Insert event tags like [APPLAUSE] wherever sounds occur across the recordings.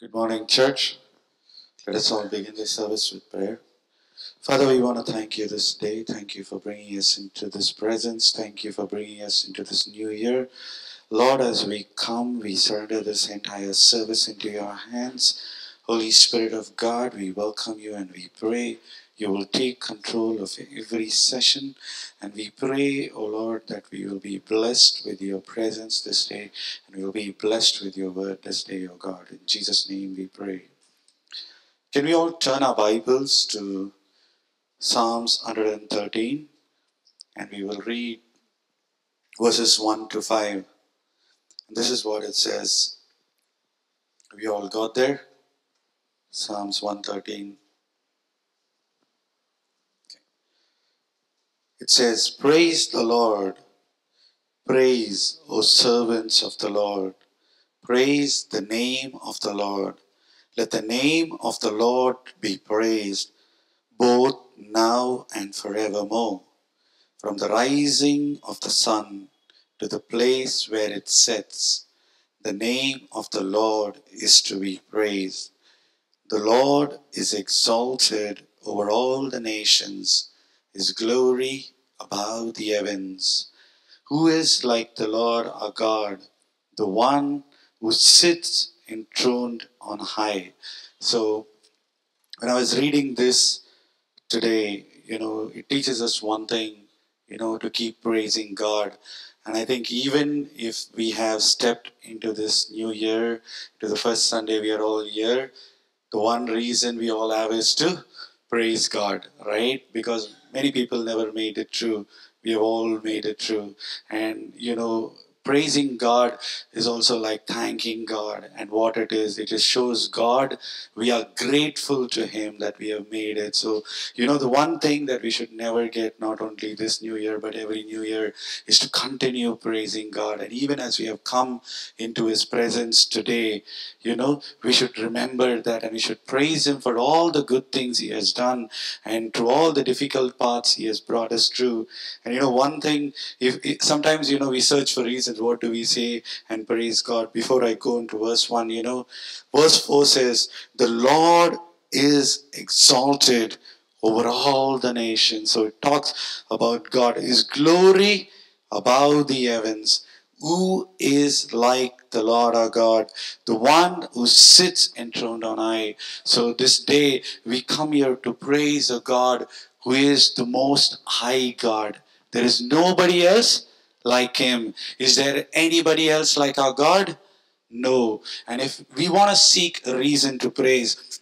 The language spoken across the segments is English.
Good morning, church. Let us all begin this service with prayer. Father, we want to thank you this day. Thank you for bringing us into this presence. Thank you for bringing us into this new year. Lord, as we come, we surrender this entire service into your hands. Holy Spirit of God, we welcome you and we pray you will take control of every session. And we pray, O Lord, that we will be blessed with your presence this day and we will be blessed with your word this day, O God. In Jesus' name we pray. Can we all turn our Bibles to Psalms 113 and we will read verses 1 to 5. And this is what it says. We all got there? Psalms 113. It says, Praise the Lord. Praise, O servants of the Lord. Praise the name of the Lord. Let the name of the Lord be praised, both now and forevermore. From the rising of the sun to the place where it sets, the name of the Lord is to be praised. The Lord is exalted over all the nations his glory above the heavens. Who is like the Lord our God, the one who sits enthroned on high? So, when I was reading this today, you know, it teaches us one thing, you know, to keep praising God. And I think even if we have stepped into this new year, to the first Sunday we are all here, the one reason we all have is to praise God, right? Because many people never made it through. We have all made it through. And, you know, praising God is also like thanking God and what it is. It just shows God we are grateful to Him that we have made it. So, you know, the one thing that we should never get, not only this new year, but every new year, is to continue praising God. And even as we have come into His presence today, you know, we should remember that and we should praise Him for all the good things He has done and through all the difficult parts He has brought us through. And, you know, one thing, if sometimes, you know, we search for reasons what do we say and praise God? Before I go into verse 1, you know, verse 4 says, The Lord is exalted over all the nations. So it talks about God, His glory above the heavens. Who is like the Lord our God, the one who sits enthroned on high? So this day we come here to praise a God who is the most high God. There is nobody else like him. Is there anybody else like our God? No. And if we want to seek a reason to praise,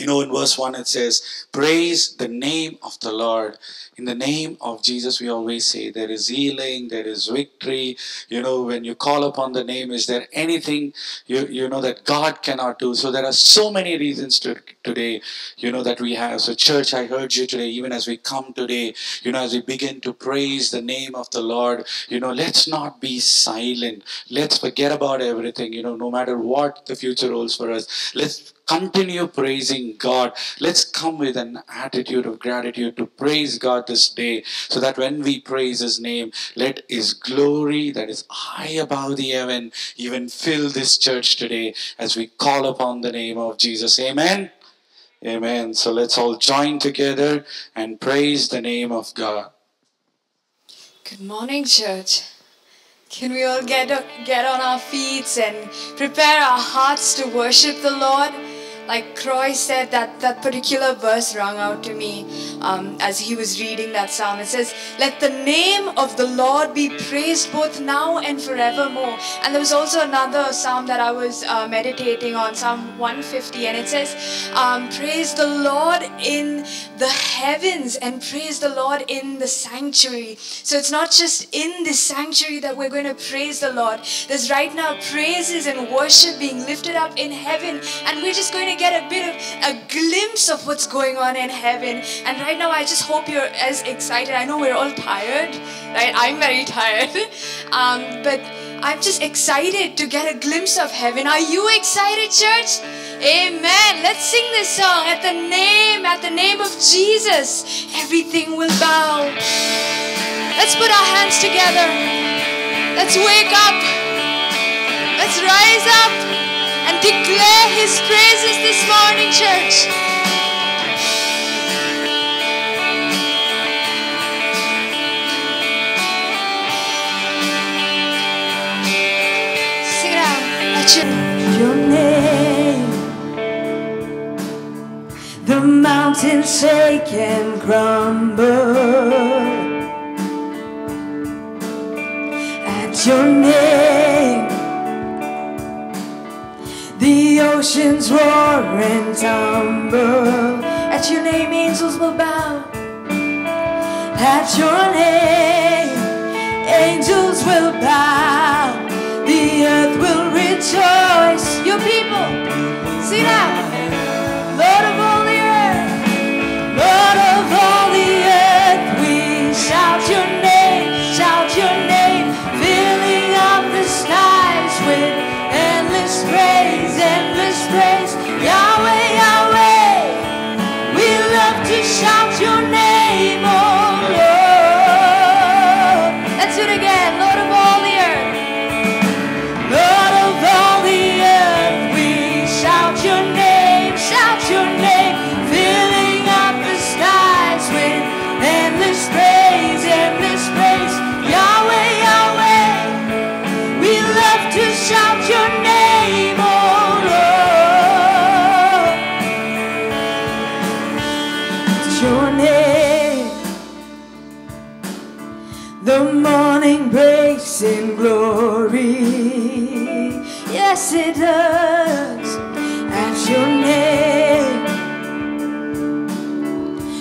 you know, in verse 1 it says, Praise the name of the Lord. In the name of Jesus, we always say there is healing, there is victory. You know, when you call upon the name, is there anything you, you know that God cannot do? So there are so many reasons to, today, you know, that we have. So, church, I heard you today, even as we come today, you know, as we begin to praise the name of the Lord, you know, let's not be silent. Let's forget about everything, you know, no matter what the future holds for us. Let's continue praising God. Let's come with an attitude of gratitude to praise God this day so that when we praise His name, let His glory that is high above the heaven even fill this church today as we call upon the name of Jesus. Amen. Amen. So let's all join together and praise the name of God. Good morning, church. Can we all get, get on our feet and prepare our hearts to worship the Lord? Like Croy said, that, that particular verse rung out to me um, as he was reading that psalm. It says, Let the name of the Lord be praised both now and forevermore. And there was also another psalm that I was uh, meditating on, Psalm 150, and it says, um, Praise the Lord in the heavens and praise the Lord in the sanctuary. So it's not just in the sanctuary that we're going to praise the Lord. There's right now praises and worship being lifted up in heaven, and we're just going to get a bit of a glimpse of what's going on in heaven. And right now, I just hope you're as excited. I know we're all tired, right? I'm very [LAUGHS] tired. Um, but I'm just excited to get a glimpse of heaven. Are you excited, church? Amen. Let's sing this song. At the name, at the name of Jesus, everything will bow. Let's put our hands together. Let's wake up. Declare His praises this morning, church. Sing it out. Your name. The mountains shake and crumble at your name. Oceans roar and tumble at your name. Angels will bow at your name. Angels will bow. The earth will rejoice. Your people, sing out. At your name,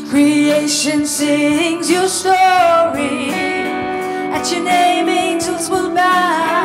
creation sings your story. At your name, angels will bow.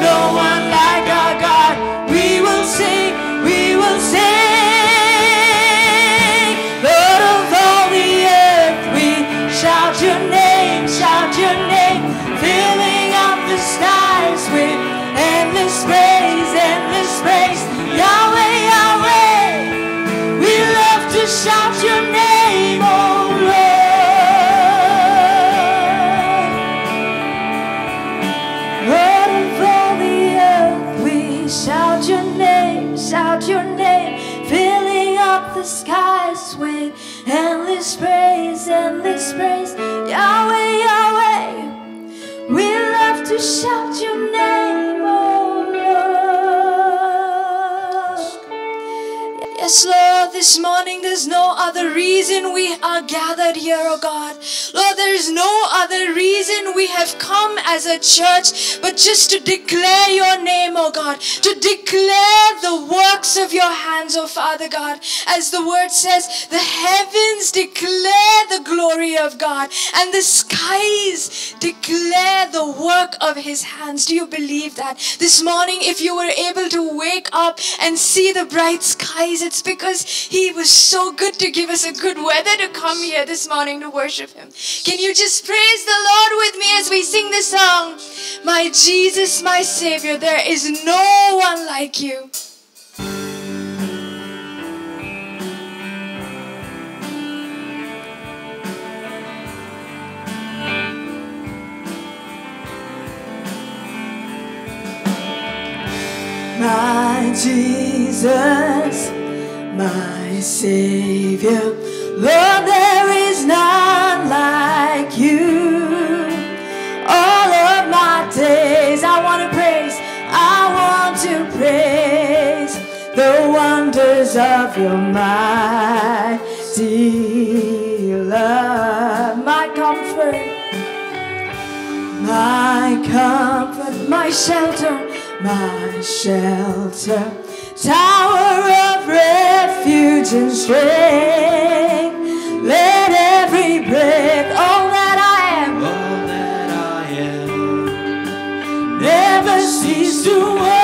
No one like our God. We will sing, we will sing. Lord of all the earth, we shout your name, shout your name, filling up the skies with endless praise, endless praise. Yahweh, Yahweh, we love to shout endless praise. Yahweh, Yahweh, we love to shout your name, Yes, Lord, this morning there's no other reason we are gathered here, oh God. Lord, there is no other reason we have come as a church but just to declare your name, oh God, to declare the works of your hands, oh Father God. As the word says, the heavens declare the glory of God and the skies declare the work of his hands. Do you believe that? This morning, if you were able to wake up and see the bright skies, it's Because He was so good to give us a good weather to come here this morning to worship Him. Can you just praise the Lord with me as we sing this song? My Jesus, my Savior, there is no one like you. my Jesus, my Savior. Lord, there is none like you. All of my days, I want to praise, I want to praise the wonders of your mighty love. My comfort, my comfort, my shelter, my shelter, tower of refuge and strength. Let every breath, all that I am, All that I am, never cease to worship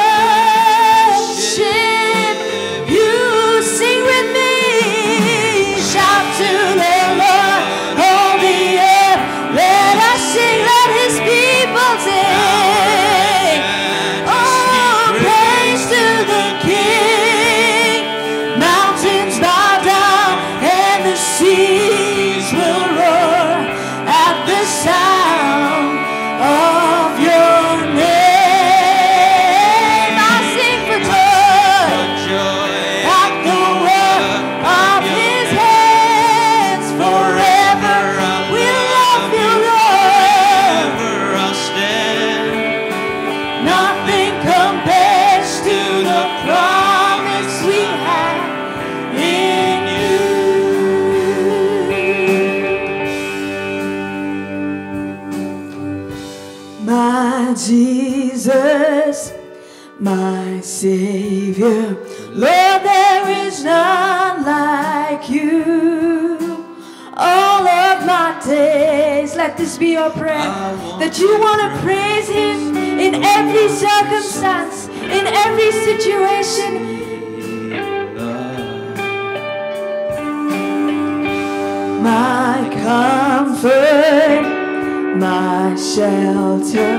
let this be your prayer. That you want to praise Him in every circumstance, in every situation. My comfort, my shelter,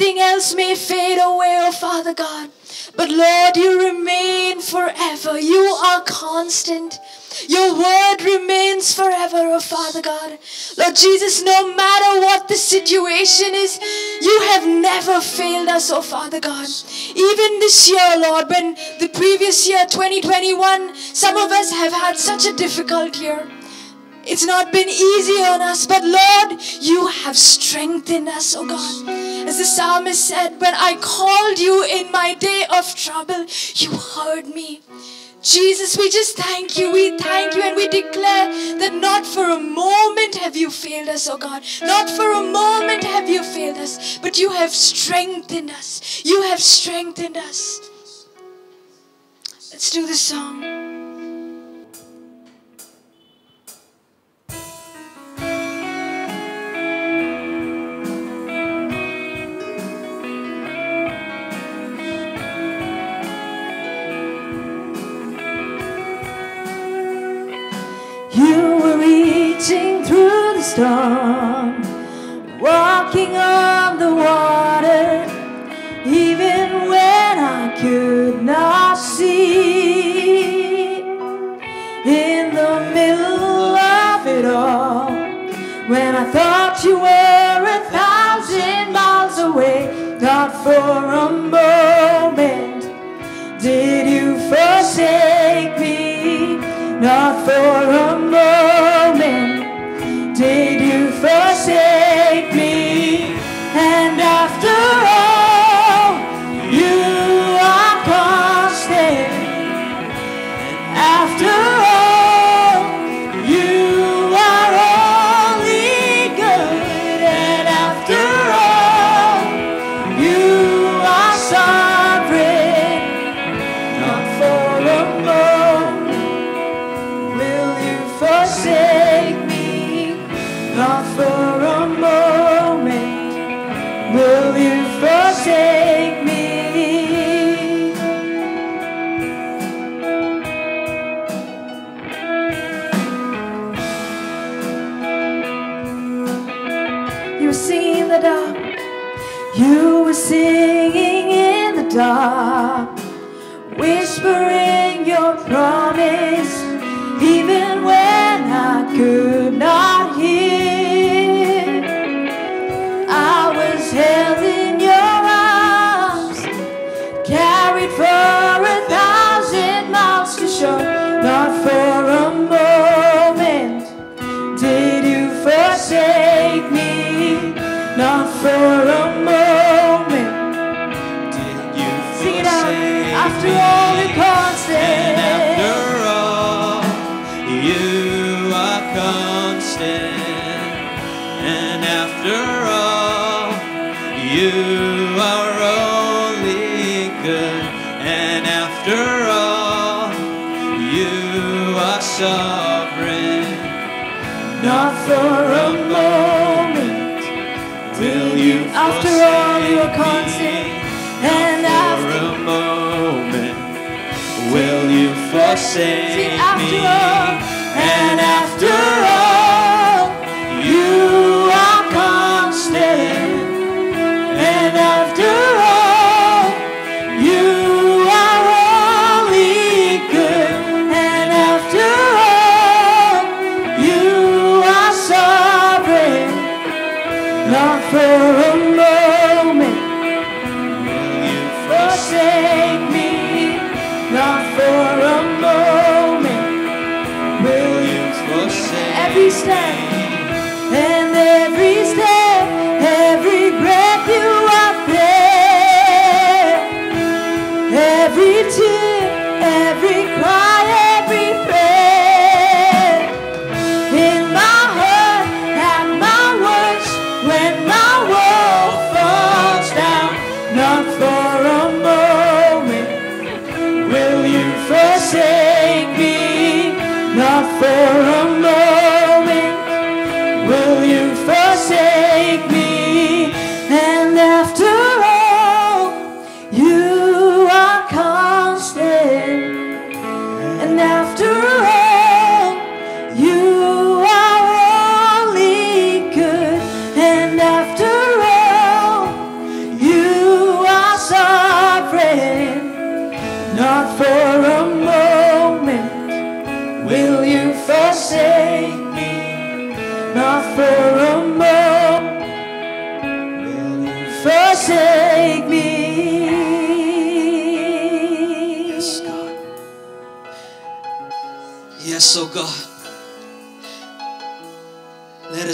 Everything else may fade away, oh Father God. But Lord, you remain forever. You are constant. Your word remains forever, oh Father God. Lord Jesus, no matter what the situation is, you have never failed us, oh Father God. Even this year, Lord, when the previous year, 2021, some of us have had such a difficult year. It's not been easy on us, but Lord, you have strengthened us, oh God. As the psalmist said, when I called you in my day of trouble, you heard me. Jesus, we just thank you. We thank you and we declare that not for a moment have you failed us, oh God. Not for a moment have you failed us, but you have strengthened us. You have strengthened us. Let's do the song. Sovereign. Not for a moment. Will you After all you are forsake constant. me? And after a moment, will you forsake See, after me?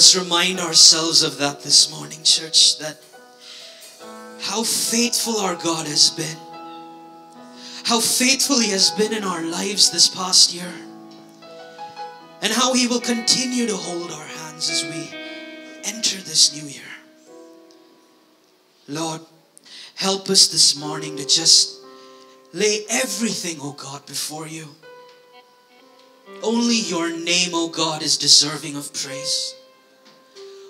Let us remind ourselves of that this morning, church, that how faithful our God has been. How faithful He has been in our lives this past year. And how He will continue to hold our hands as we enter this new year. Lord, help us this morning to just lay everything, oh God, before you. Only your name, oh God, is deserving of praise.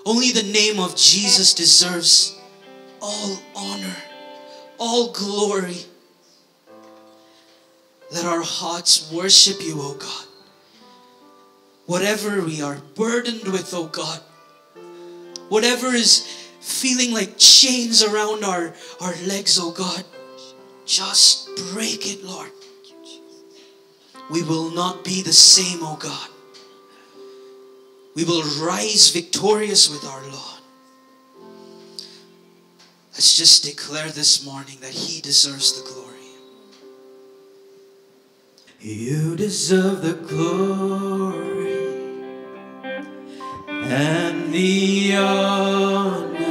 Only the name of Jesus deserves all honor, all glory. Let our hearts worship you, O God. Whatever we are burdened with, O God, Whatever is feeling like chains around our, our legs, O God, just break it, Lord. We will not be the same, O God. We will rise victorious with our Lord. Let's just declare this morning that He deserves the glory. You deserve the glory and the honor.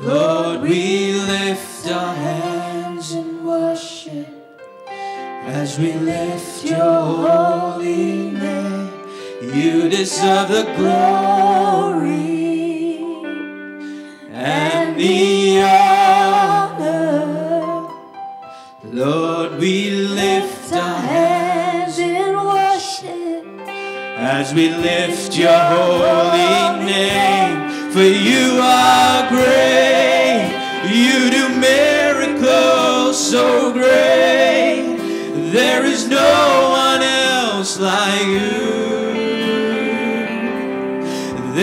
Lord, we lift our hands in worship as we lift your holy. You deserve the glory and the honor. Lord, we lift our hands in worship as we lift your holy name. For you are great, you do miracles so great.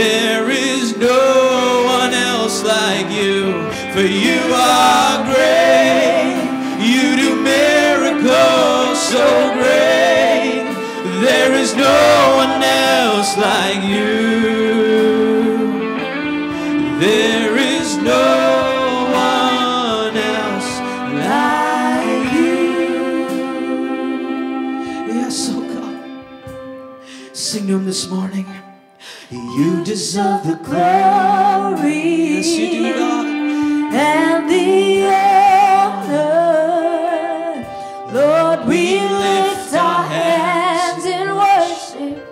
There is no one else like you. For you are great, you do miracles so great. There is no one else like you. There is no one else like you. Yes, oh. Sing to Him this morning. You deserve the glory. Yes, you do, God. and the honor. Lord, we lift our hands in worship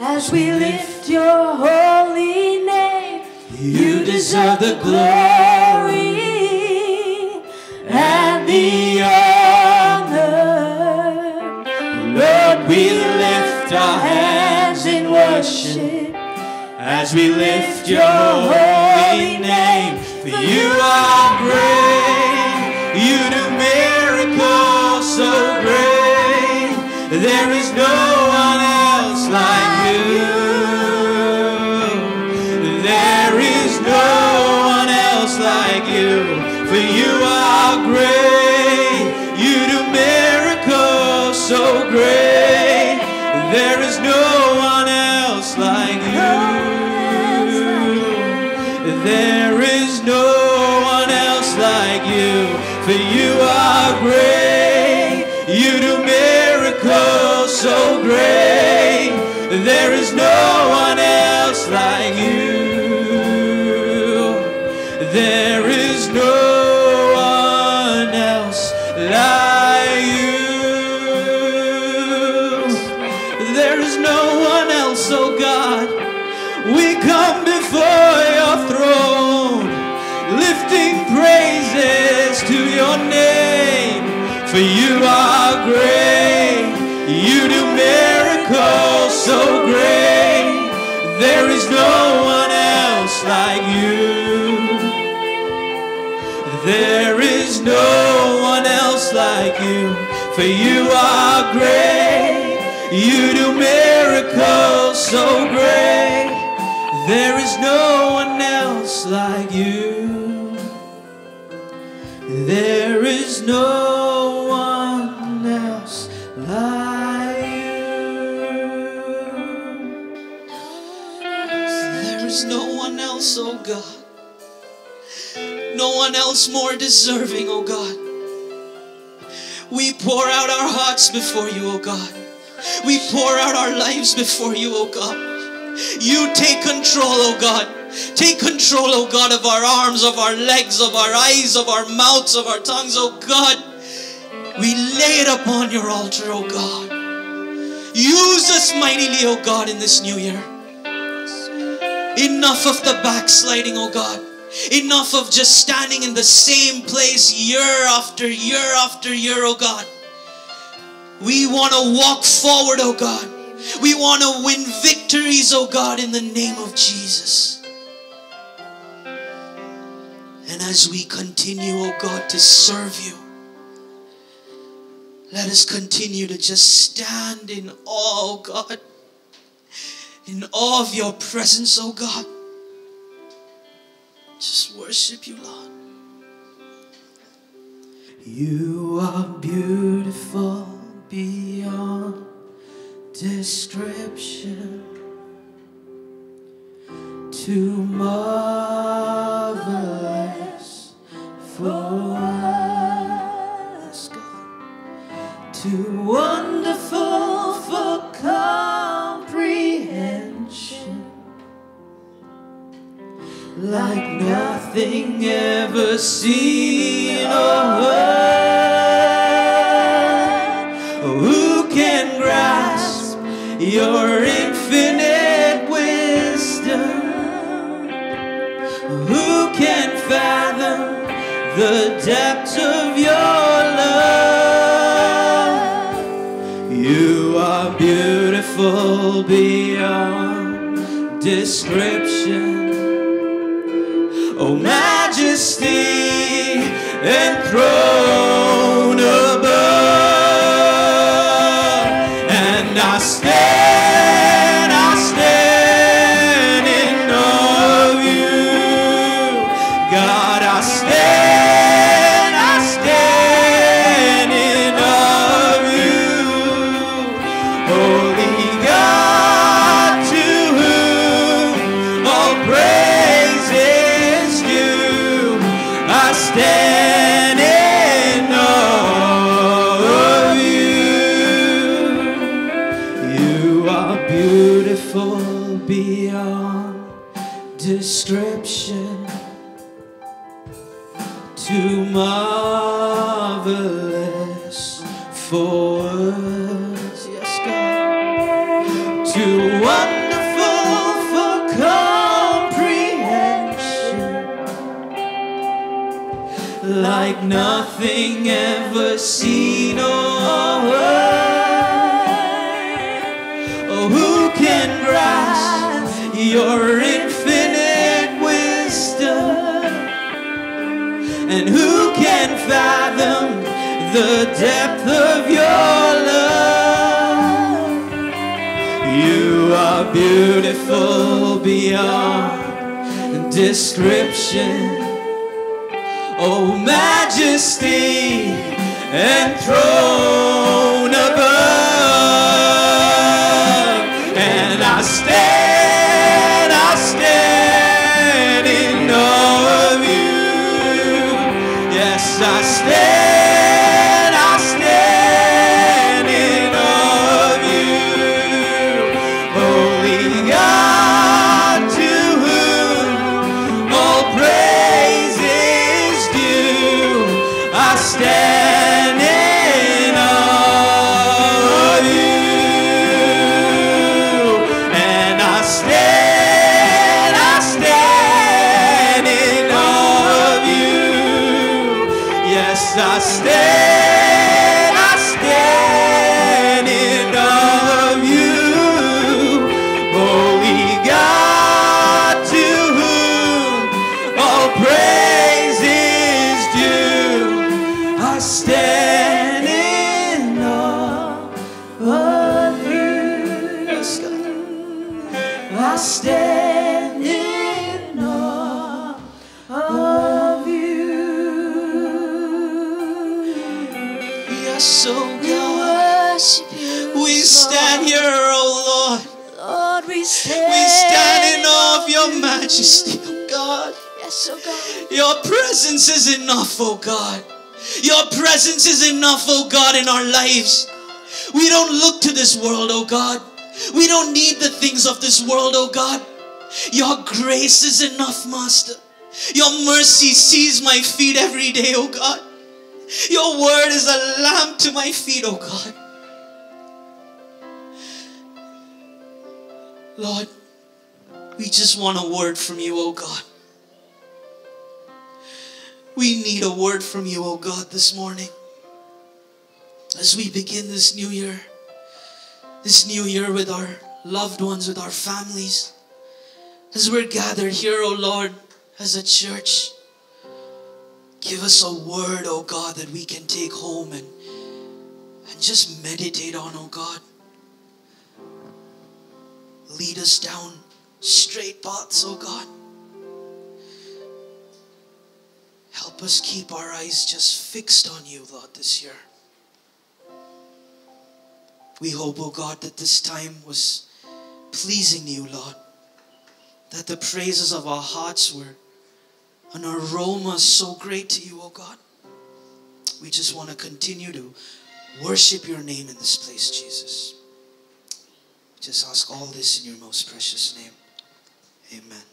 as we lift your holy name. You deserve the glory as we lift your holy name. For you are great, you do miracles so great. There is no for you are great. You do miracles so great. There is no one else like you. There is no one else like you. There is no one else, oh God. No one else more deserving, oh God. We pour out our hearts before you, oh God. We pour out our lives before you, oh God. You take control, oh God. Take control, oh God, of our arms, of our legs, of our eyes, of our mouths, of our tongues, oh God. We lay it upon your altar, oh God. Use us mightily, oh God, in this new year. Enough of the backsliding, oh God. Enough of just standing in the same place year after year after year, oh God. We want to walk forward, oh God. We want to win victories, oh God, in the name of Jesus. And as we continue, oh God, to serve you, let us continue to just stand in awe, oh God, in awe of your presence, oh God. Just worship you, Lord. You are beautiful beyond description. Too marvelous for us, God. Too wonderful for comprehension. Like nothing ever seen or heard. Who can grasp your infinite wisdom? Who can fathom the depths of your love? You are beautiful beyond description. And like nothing ever seen or heard. Oh, who can grasp your infinite wisdom? And who can fathom the depth of your You are beautiful beyond description. Oh, majesty and throne presence is enough, oh God. Your presence is enough, oh God, in our lives. We don't look to this world, oh God. We don't need the things of this world, oh God. Your grace is enough, Master. Your mercy sees my feet every day, oh God. Your word is a lamp to my feet, oh God. Lord, we just want a word from you, oh God. We need a word from you, oh God, this morning. As we begin this new year, this new year with our loved ones, with our families, as we're gathered here, oh Lord, as a church, give us a word, oh God, that we can take home and, and just meditate on, oh God. lead us down straight paths, oh God. Help us keep our eyes just fixed on you, Lord, this year. We hope, oh God, that this time was pleasing you, Lord. That the praises of our hearts were an aroma so great to you, oh God. We just want to continue to worship your name in this place, Jesus. Just ask all this in your most precious name. Amen.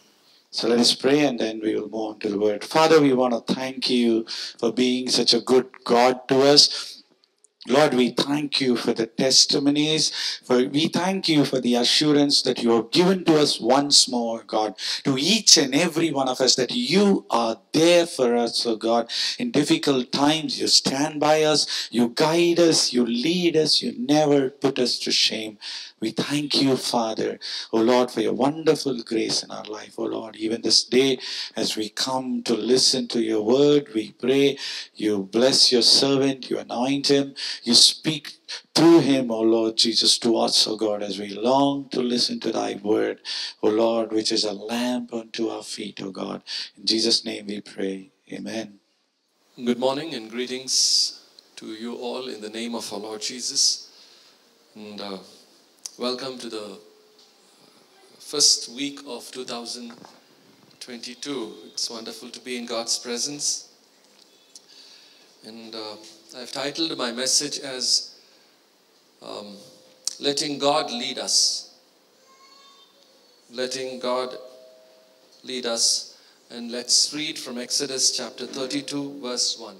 So let us pray and then we will move on to the word. Father, we want to thank you for being such a good God to us. Lord, we thank you for the testimonies. For we thank you for the assurance that you have given to us once more, God, to each and every one of us that you are there for us, oh God. In difficult times, you stand by us, you guide us, you lead us, you never put us to shame. We thank you, Father, oh Lord, for your wonderful grace in our life, oh Lord. Even this day, as we come to listen to your word, we pray you bless your servant, you anoint him, you speak through him, O Lord Jesus, to us, O God, as we long to listen to thy word, O Lord, which is a lamp unto our feet, O God. In Jesus' name we pray. Amen. Good morning and greetings to you all in the name of our Lord Jesus. And uh, welcome to the first week of 2022. It's wonderful to be in God's presence. And uh, I've titled my message as um, Letting God Lead Us. Letting God lead us. And let's read from Exodus chapter 32, verse 1.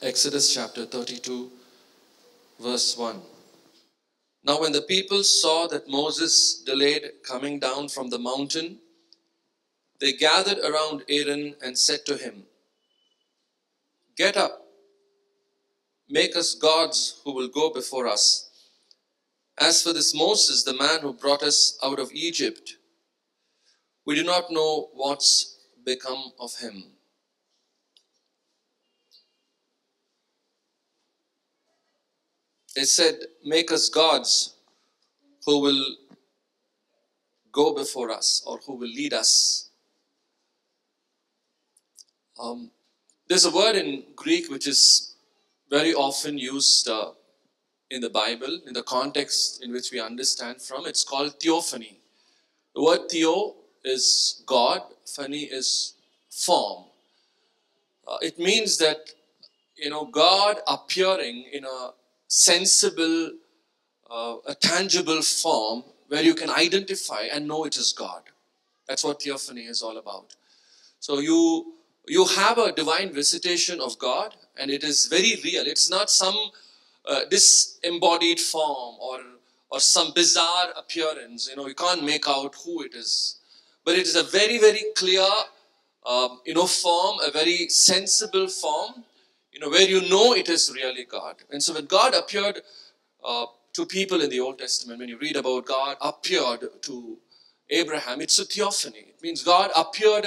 Exodus chapter 32, verse 1. Now, when the people saw that Moses delayed coming down from the mountain, they gathered around Aaron and said to him, Get up, make us gods who will go before us. As for this Moses, the man who brought us out of Egypt, we do not know what's become of him. They said, Make us gods who will go before us or who will lead us. Um, there's a word in Greek which is very often used uh, in the Bible, in the context in which we understand from. It's called theophany. The word theo is God, phany is form. Uh, it means that, you know, God appearing in a sensible, uh, a tangible form where you can identify and know it is God. That's what theophany is all about. So you you have a divine visitation of God, and it is very real. It's not some uh, disembodied form or or some bizarre appearance. You know, you can't make out who it is, but it is a very very clear, um, you know, form, a very sensible form. You know, where you know it is really God. And so when God appeared uh, to people in the Old Testament, when you read about God appeared to Abraham, it's a theophany. It means God appeared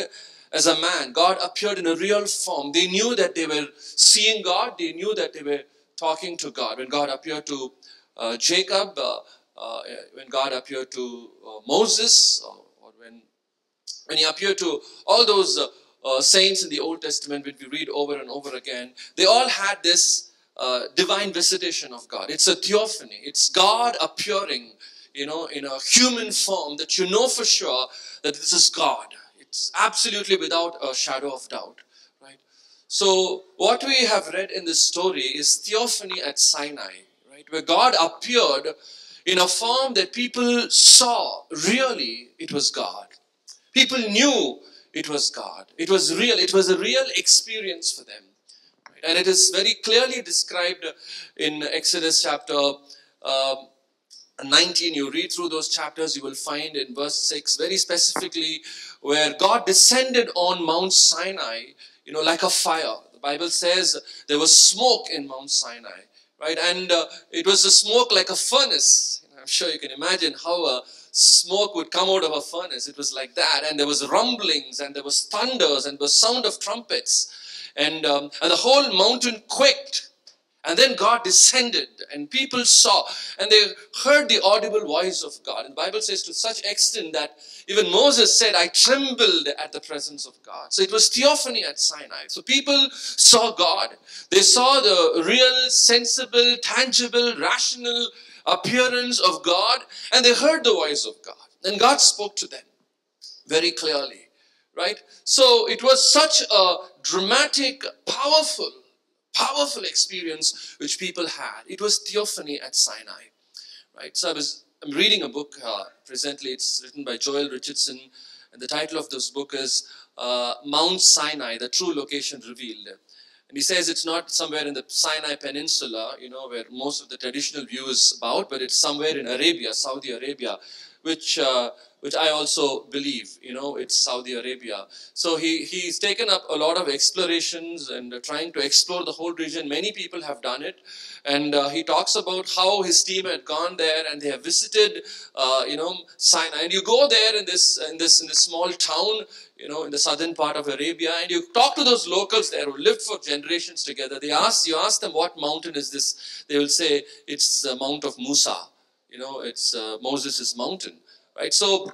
as a man. God appeared in a real form. They knew that they were seeing God. They knew that they were talking to God. When God appeared to uh, Jacob, uh, uh, when God appeared to uh, Moses, or, or, when when He appeared to all those uh, uh, saints in the Old Testament, which we read over and over again, they all had this divine visitation of God. It's a theophany. It's God appearing, you know, in a human form that you know for sure that this is God. It's absolutely without a shadow of doubt, right? So what we have read in this story is theophany at Sinai, right? Where God appeared in a form that people saw really it was God. People knew it was God. It was real. It was a real experience for them. And it is very clearly described in Exodus chapter um, 19. You read through those chapters, you will find in verse 6 very specifically where God descended on Mount Sinai, you know, like a fire. The Bible says there was smoke in Mount Sinai, right? And uh, it was a smoke like a furnace. I'm sure you can imagine how a smoke would come out of a furnace. It was like that. And there was rumblings and there was thunders and the sound of trumpets. And, um, and the whole mountain quaked. And then God descended, and people saw, and they heard the audible voice of God. And the Bible says to such extent that even Moses said, I trembled at the presence of God. So it was theophany at Sinai. So people saw God. They saw the real, sensible, tangible, rational appearance of God, and they heard the voice of God. And God spoke to them very clearly, right? So it was such a dramatic, powerful, powerful experience which people had. It was theophany at Sinai, right? So I was I'm reading a book uh, presently. It's written by Joel Richardson, and the title of this book is uh, Mount Sinai: The True Location Revealed. And he says it's not somewhere in the Sinai Peninsula, you know, where most of the traditional view is about, but it's somewhere in Arabia, Saudi Arabia, which uh, which I also believe, you know, it's Saudi Arabia. So he, he's taken up a lot of explorations and uh, trying to explore the whole region. Many people have done it. And uh, he talks about how his team had gone there and they have visited, uh, you know, Sinai. And you go there in this, in this, in this small town, you know, in the southern part of Arabia, and you talk to those locals there who lived for generations together. They ask, you ask them, what mountain is this? They will say, it's the Mount of Musa. You know, it's uh, Moses' mountain right? So,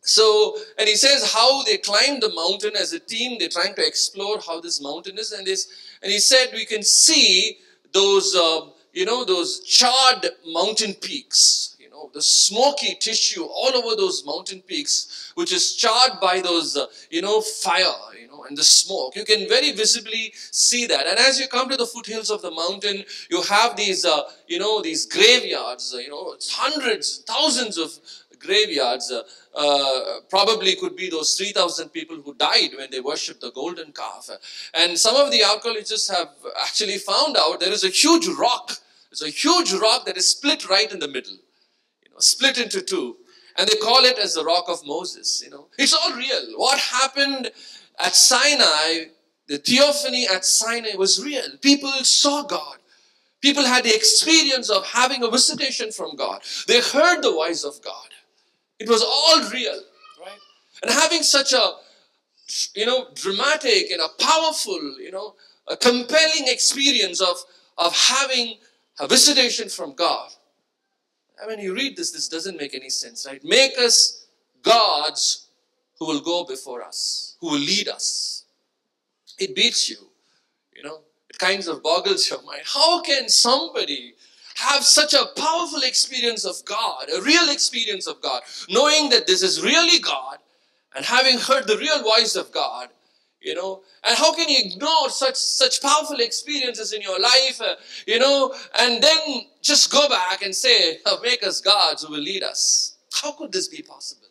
so, and he says how they climbed the mountain as a team. They're trying to explore how this mountain is, and this, and he said we can see those, uh, you know, those charred mountain peaks. Know, the smoky tissue all over those mountain peaks, which is charred by those, uh, you know, fire. You know, and the smoke. You can very visibly see that. And as you come to the foothills of the mountain, you have these, uh, you know, these graveyards. Uh, you know, hundreds, thousands of graveyards uh, uh, probably could be those 3,000 people who died when they worshipped the golden calf. And some of the archaeologists have actually found out there is a huge rock. It's a huge rock that is split right in the middle, split into two. And they call it as the rock of Moses, you know. It's all real. What happened at Sinai, the theophany at Sinai was real. People saw God. People had the experience of having a visitation from God. They heard the voice of God. It was all real, right? And having such a, you know, dramatic and a powerful, you know, a compelling experience of, of having a visitation from God. I mean, you read this, this doesn't make any sense, right? Make us gods who will go before us, who will lead us. It beats you, you know, it kind of boggles your mind. How can somebody have such a powerful experience of God, a real experience of God, knowing that this is really God and having heard the real voice of God, you know, and how can you ignore such such powerful experiences in your life, uh, you know, and then just go back and say, make us gods who will lead us. How could this be possible?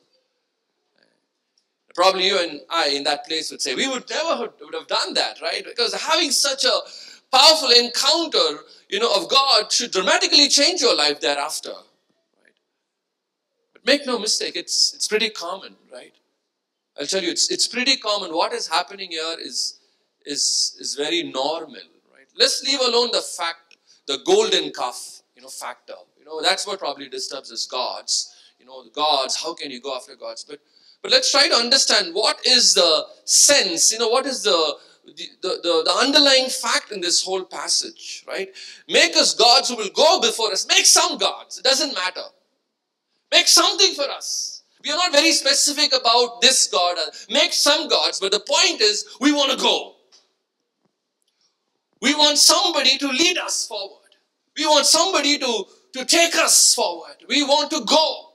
Probably you and I in that place would say, we would never would have done that, right? Because having such a powerful encounter, you know, of God should dramatically change your life thereafter. Right? But make no mistake, it's it's pretty common, right? I'll tell you, it's it's pretty common. What is happening here is is is very normal, right? Let's leave alone the fact, the golden calf, you know, factor. You know, that's what probably disturbs us gods. You know, gods, how can you go after gods? But but let's try to understand what is the sense, you know, what is the the, the, the, underlying fact in this whole passage, right? Make us gods who will go before us. Make some gods. It doesn't matter. Make something for us. We are not very specific about this God. Make some gods, but the point is we want to go. We want somebody to lead us forward. We want somebody to, to take us forward. We want to go.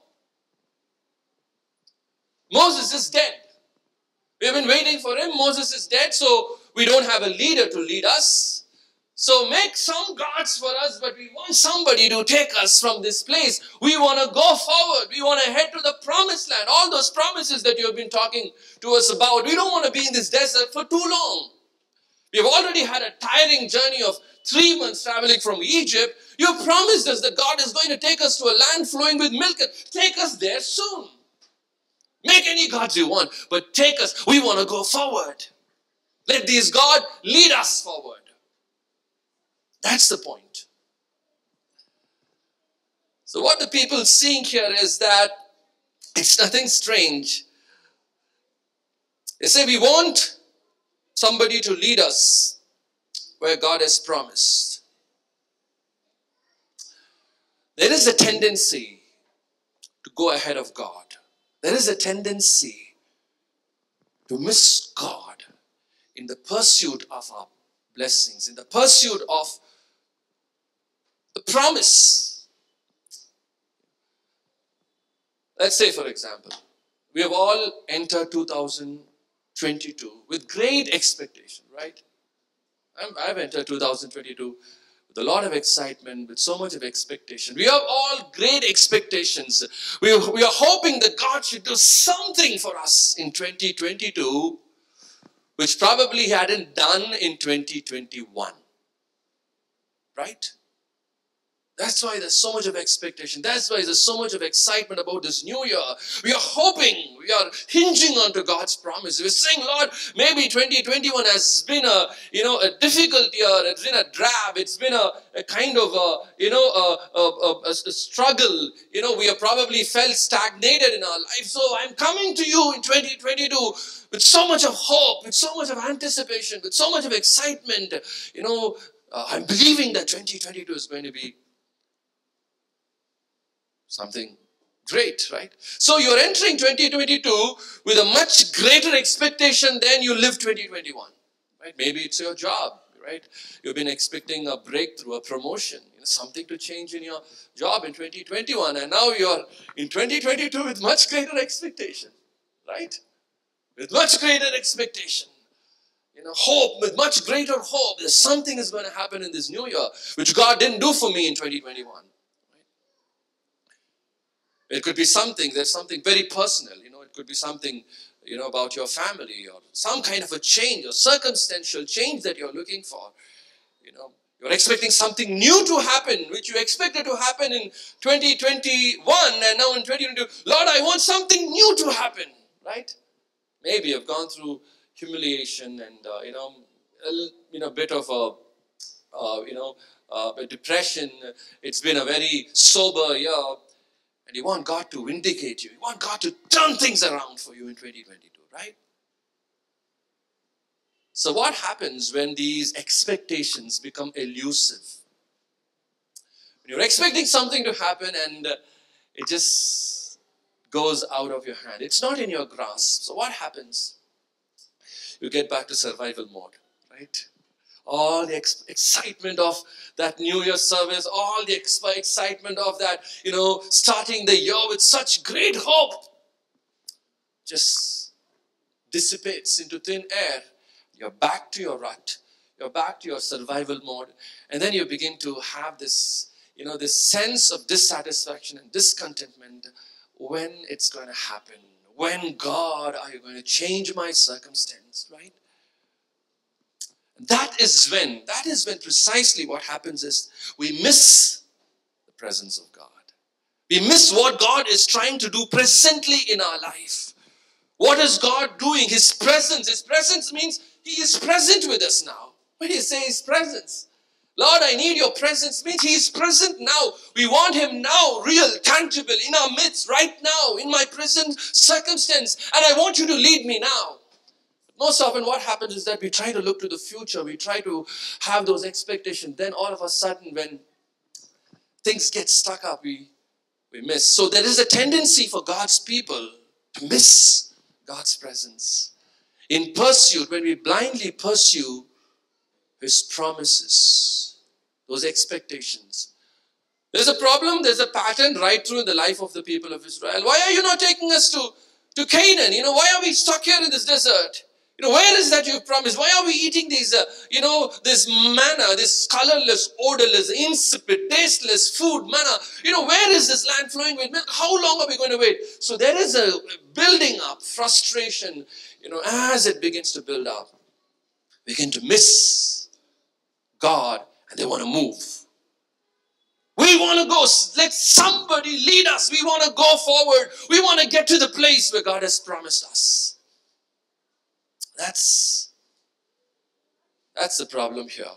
Moses is dead. We have been waiting for him. Moses is dead, so we don't have a leader to lead us. So make some gods for us, but we want somebody to take us from this place. We want to go forward. We want to head to the promised land. All those promises that you have been talking to us about. We don't want to be in this desert for too long. We've already had a tiring journey of three months traveling from Egypt. You promised us that God is going to take us to a land flowing with milk. And Take us there soon. Make any gods you want, but take us. We want to go forward. Let this God lead us forward. That's the point. So, what the people seeing here is that it's nothing strange. They say, We want somebody to lead us where God has promised. there is a tendency to go ahead of God. There is a tendency to miss God in the pursuit of our blessings, in the pursuit of the promise. Let's say, for example, we have all entered 2022 with great expectation, right? I'm, I've entered 2022 with a lot of excitement, with so much of expectation. We have all great expectations. We we are hoping that God should do something for us in 2022, which probably He hadn't done in 2021. Right? That's why there's so much of expectation. That's why there's so much of excitement about this new year. We are hoping, we are hinging onto God's promise. We're saying, Lord, maybe 2021 has been a, you know, a difficult year. It's been a drab. It's been a, a kind of, a, you know, a, a, a, struggle. You know, we have probably felt stagnated in our life. So I'm coming to you in 2022 with so much of hope, with so much of anticipation, with so much of excitement. You know, uh, I'm believing that 2022 is going to be something great, right? So you're entering 2022 with a much greater expectation than you lived 2021, right? Maybe it's your job, right? You've been expecting a breakthrough, a promotion, you know, something to change in your job in 2021, and now you're in 2022 with much greater expectation, right? With much greater expectation. You know, hope, with much greater hope, that something is going to happen in this new year, which God didn't do for me in 2021. It could be something, there's something very personal, you know, it could be something, you know, about your family or some kind of a change or circumstantial change that you're looking for. You know, you're expecting something new to happen, which you expected to happen in 2021 and now in 2022. Lord, I want something new to happen, right? Maybe you've gone through humiliation and, uh, you know, a, you know, bit of a, uh, you know, uh, depression. It's been a very sober year and you want God to vindicate you. You want God to turn things around for you in 2022, right? So, what happens when these expectations become elusive? When you're expecting something to happen and uh, it just goes out of your hand, it's not in your grasp. So, what happens? You get back to survival mode, right? All the ex- excitement of that New Year service, all the ex- excitement of that, you know, starting the year with such great hope, just dissipates into thin air. You're back to your rut. You're back to your survival mode. And then you begin to have this, you know, this sense of dissatisfaction and discontentment when it's going to happen. When, God, are you going to change my circumstance, right? That is when, that is when precisely what happens is we miss the presence of God. We miss what God is trying to do presently in our life. What is God doing? His presence. His presence means He is present with us now. When you say His presence, Lord, I need your presence means He is present now. We want Him now, real, tangible, in our midst, right now, in my present circumstance. And I want you to lead me now. Most often, what happens is that we try to look to the future, we try to have those expectations. Then, all of a sudden, when things get stuck up, we, we miss. So, there is a tendency for God's people to miss God's presence. In pursuit, when we blindly pursue His promises, those expectations. There's a problem, there's a pattern right through in the life of the people of Israel. Why are you not taking us to, to Canaan? You know, why are we stuck here in this desert? You know, where is that you promised? Why are we eating these, uh, you know, this manna, this colorless, odorless, insipid, tasteless food, manna? You know, where is this land flowing with milk? How long are we going to wait? So there is a building up, frustration, you know, as it begins to build up. Begin to miss God and they want to move. We want to go. Let somebody lead us. We want to go forward. We want to get to the place where God has promised us. That's that's the problem here.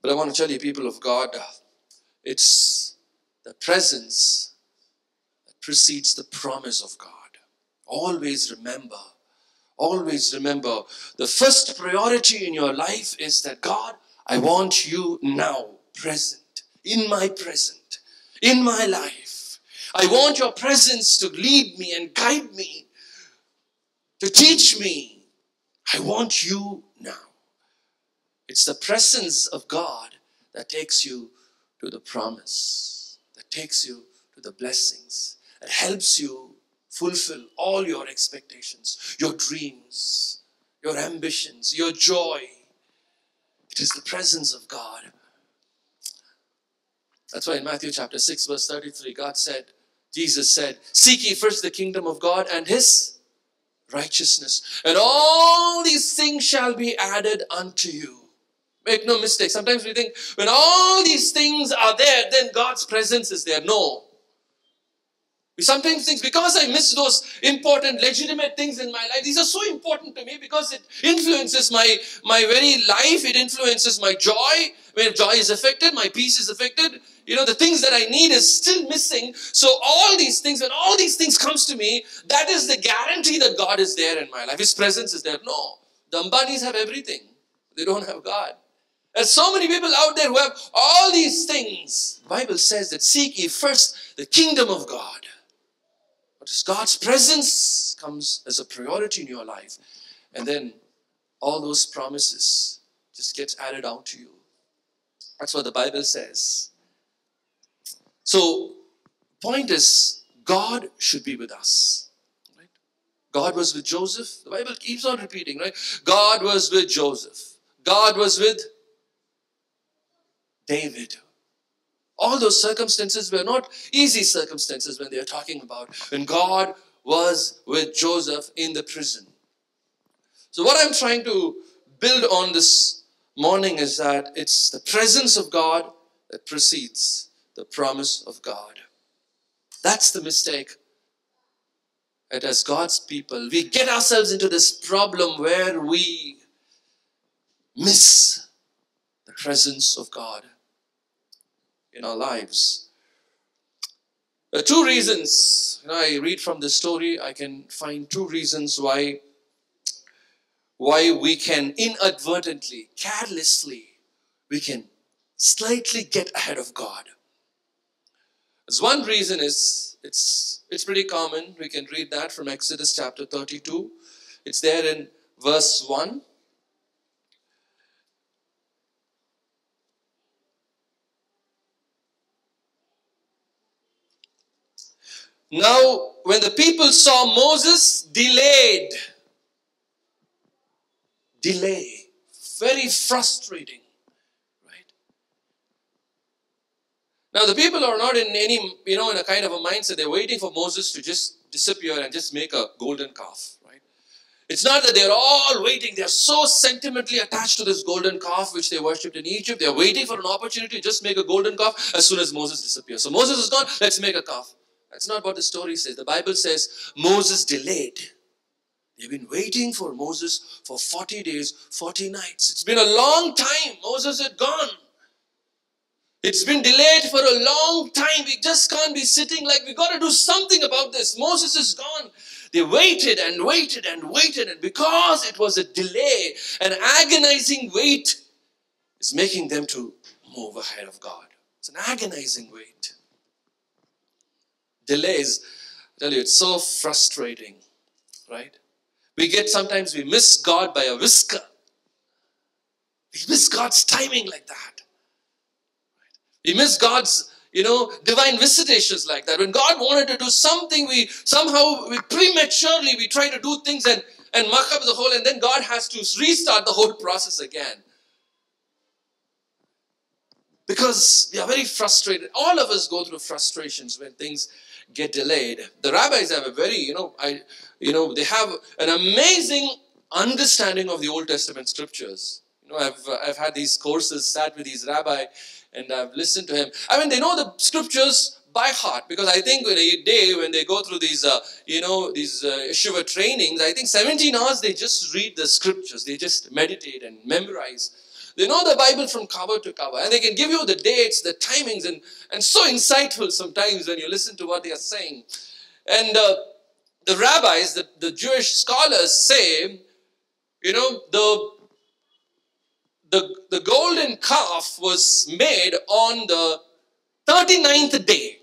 But I want to tell you, people of God, it's the presence that precedes the promise of God. Always remember, always remember the first priority in your life is that God, I want you now, present in my present, in my life. I want your presence to lead me and guide me, to teach me. I want you now. It's the presence of God that takes you to the promise, that takes you to the blessings, that helps you fulfill all your expectations, your dreams, your ambitions, your joy. It is the presence of God. That's why in Matthew chapter 6, verse 33, God said, Jesus said, Seek ye first the kingdom of God and his righteousness, and all these things shall be added unto you. Make no mistake. Sometimes we think when all these things are there, then God's presence is there. No. We sometimes think because I miss those important, legitimate things in my life, these are so important to me because it influences my, my very life, it influences my joy. When joy is affected, my peace is affected. You know, the things that I need is still missing. So all these things, when all these things comes to me, that is the guarantee that God is there in my life. His presence is there. No. The Ambanis have everything. They don't have God. There's so many people out there who have all these things. The Bible says that seek ye first the kingdom of God. But as God's presence comes as a priority in your life, and then all those promises just gets added on to you. That's what the Bible says. So, point is, God should be with us. Right? God was with Joseph. The Bible keeps on repeating, right? God was with Joseph. God was with David. All those circumstances were not easy circumstances when they are talking about when God was with Joseph in the prison. So, what I'm trying to build on this morning is that it's the presence of God that precedes the promise of God. That's the mistake. That as God's people, we get ourselves into this problem where we miss the presence of God in our lives. Two reasons. You know, I read from this story, I can find two reasons why why we can inadvertently, carelessly, we can slightly get ahead of God. One reason is it's it's pretty common. We can read that from Exodus chapter 32. It's there in verse 1. Now, when the people saw Moses delayed, delay, very frustrating, right? Now, the people are not in any, you know, in a kind of a mindset, they're waiting for Moses to just disappear and just make a golden calf, right? It's not that they're all waiting, they're so sentimentally attached to this golden calf which they worshipped in Egypt. They're waiting for an opportunity to just make a golden calf as soon as Moses disappears. So Moses is gone, let's make a calf. That's not what the story says. The Bible says Moses delayed. They've been waiting for Moses for 40 days, 40 nights. It's been a long time. Moses had gone. It's been delayed for a long time. We just can't be sitting like we got to do something about this. Moses is gone. They waited and waited and waited, and because it was a delay, an agonizing wait is making them to move ahead of God. It's an agonizing wait delays, I tell you, it's so frustrating, right? We get sometimes we miss God by a whisker. We miss God's timing like that. We miss God's, you know, divine visitations like that. When God wanted to do something, we somehow we prematurely we try to do things and and muck up the whole, and then God has to restart the whole process again because we are very frustrated. All of us go through frustrations when things get delayed. The rabbis have a very, you know, I, you know, they have an amazing understanding of the Old Testament scriptures. You know, I've I've had these courses, sat with these rabbi, and I've listened to him. I mean, they know the scriptures by heart because I think in a day when they go through these, uh, you know, these uh, Yeshiva trainings, I think 17 hours they just read the scriptures, they just meditate and memorize. They know the Bible from cover to cover, and they can give you the dates, the timings, and, and so insightful sometimes when you listen to what they are saying. And uh, the rabbis, the, the Jewish scholars say, you know, the, the, the golden calf was made on the 39th day.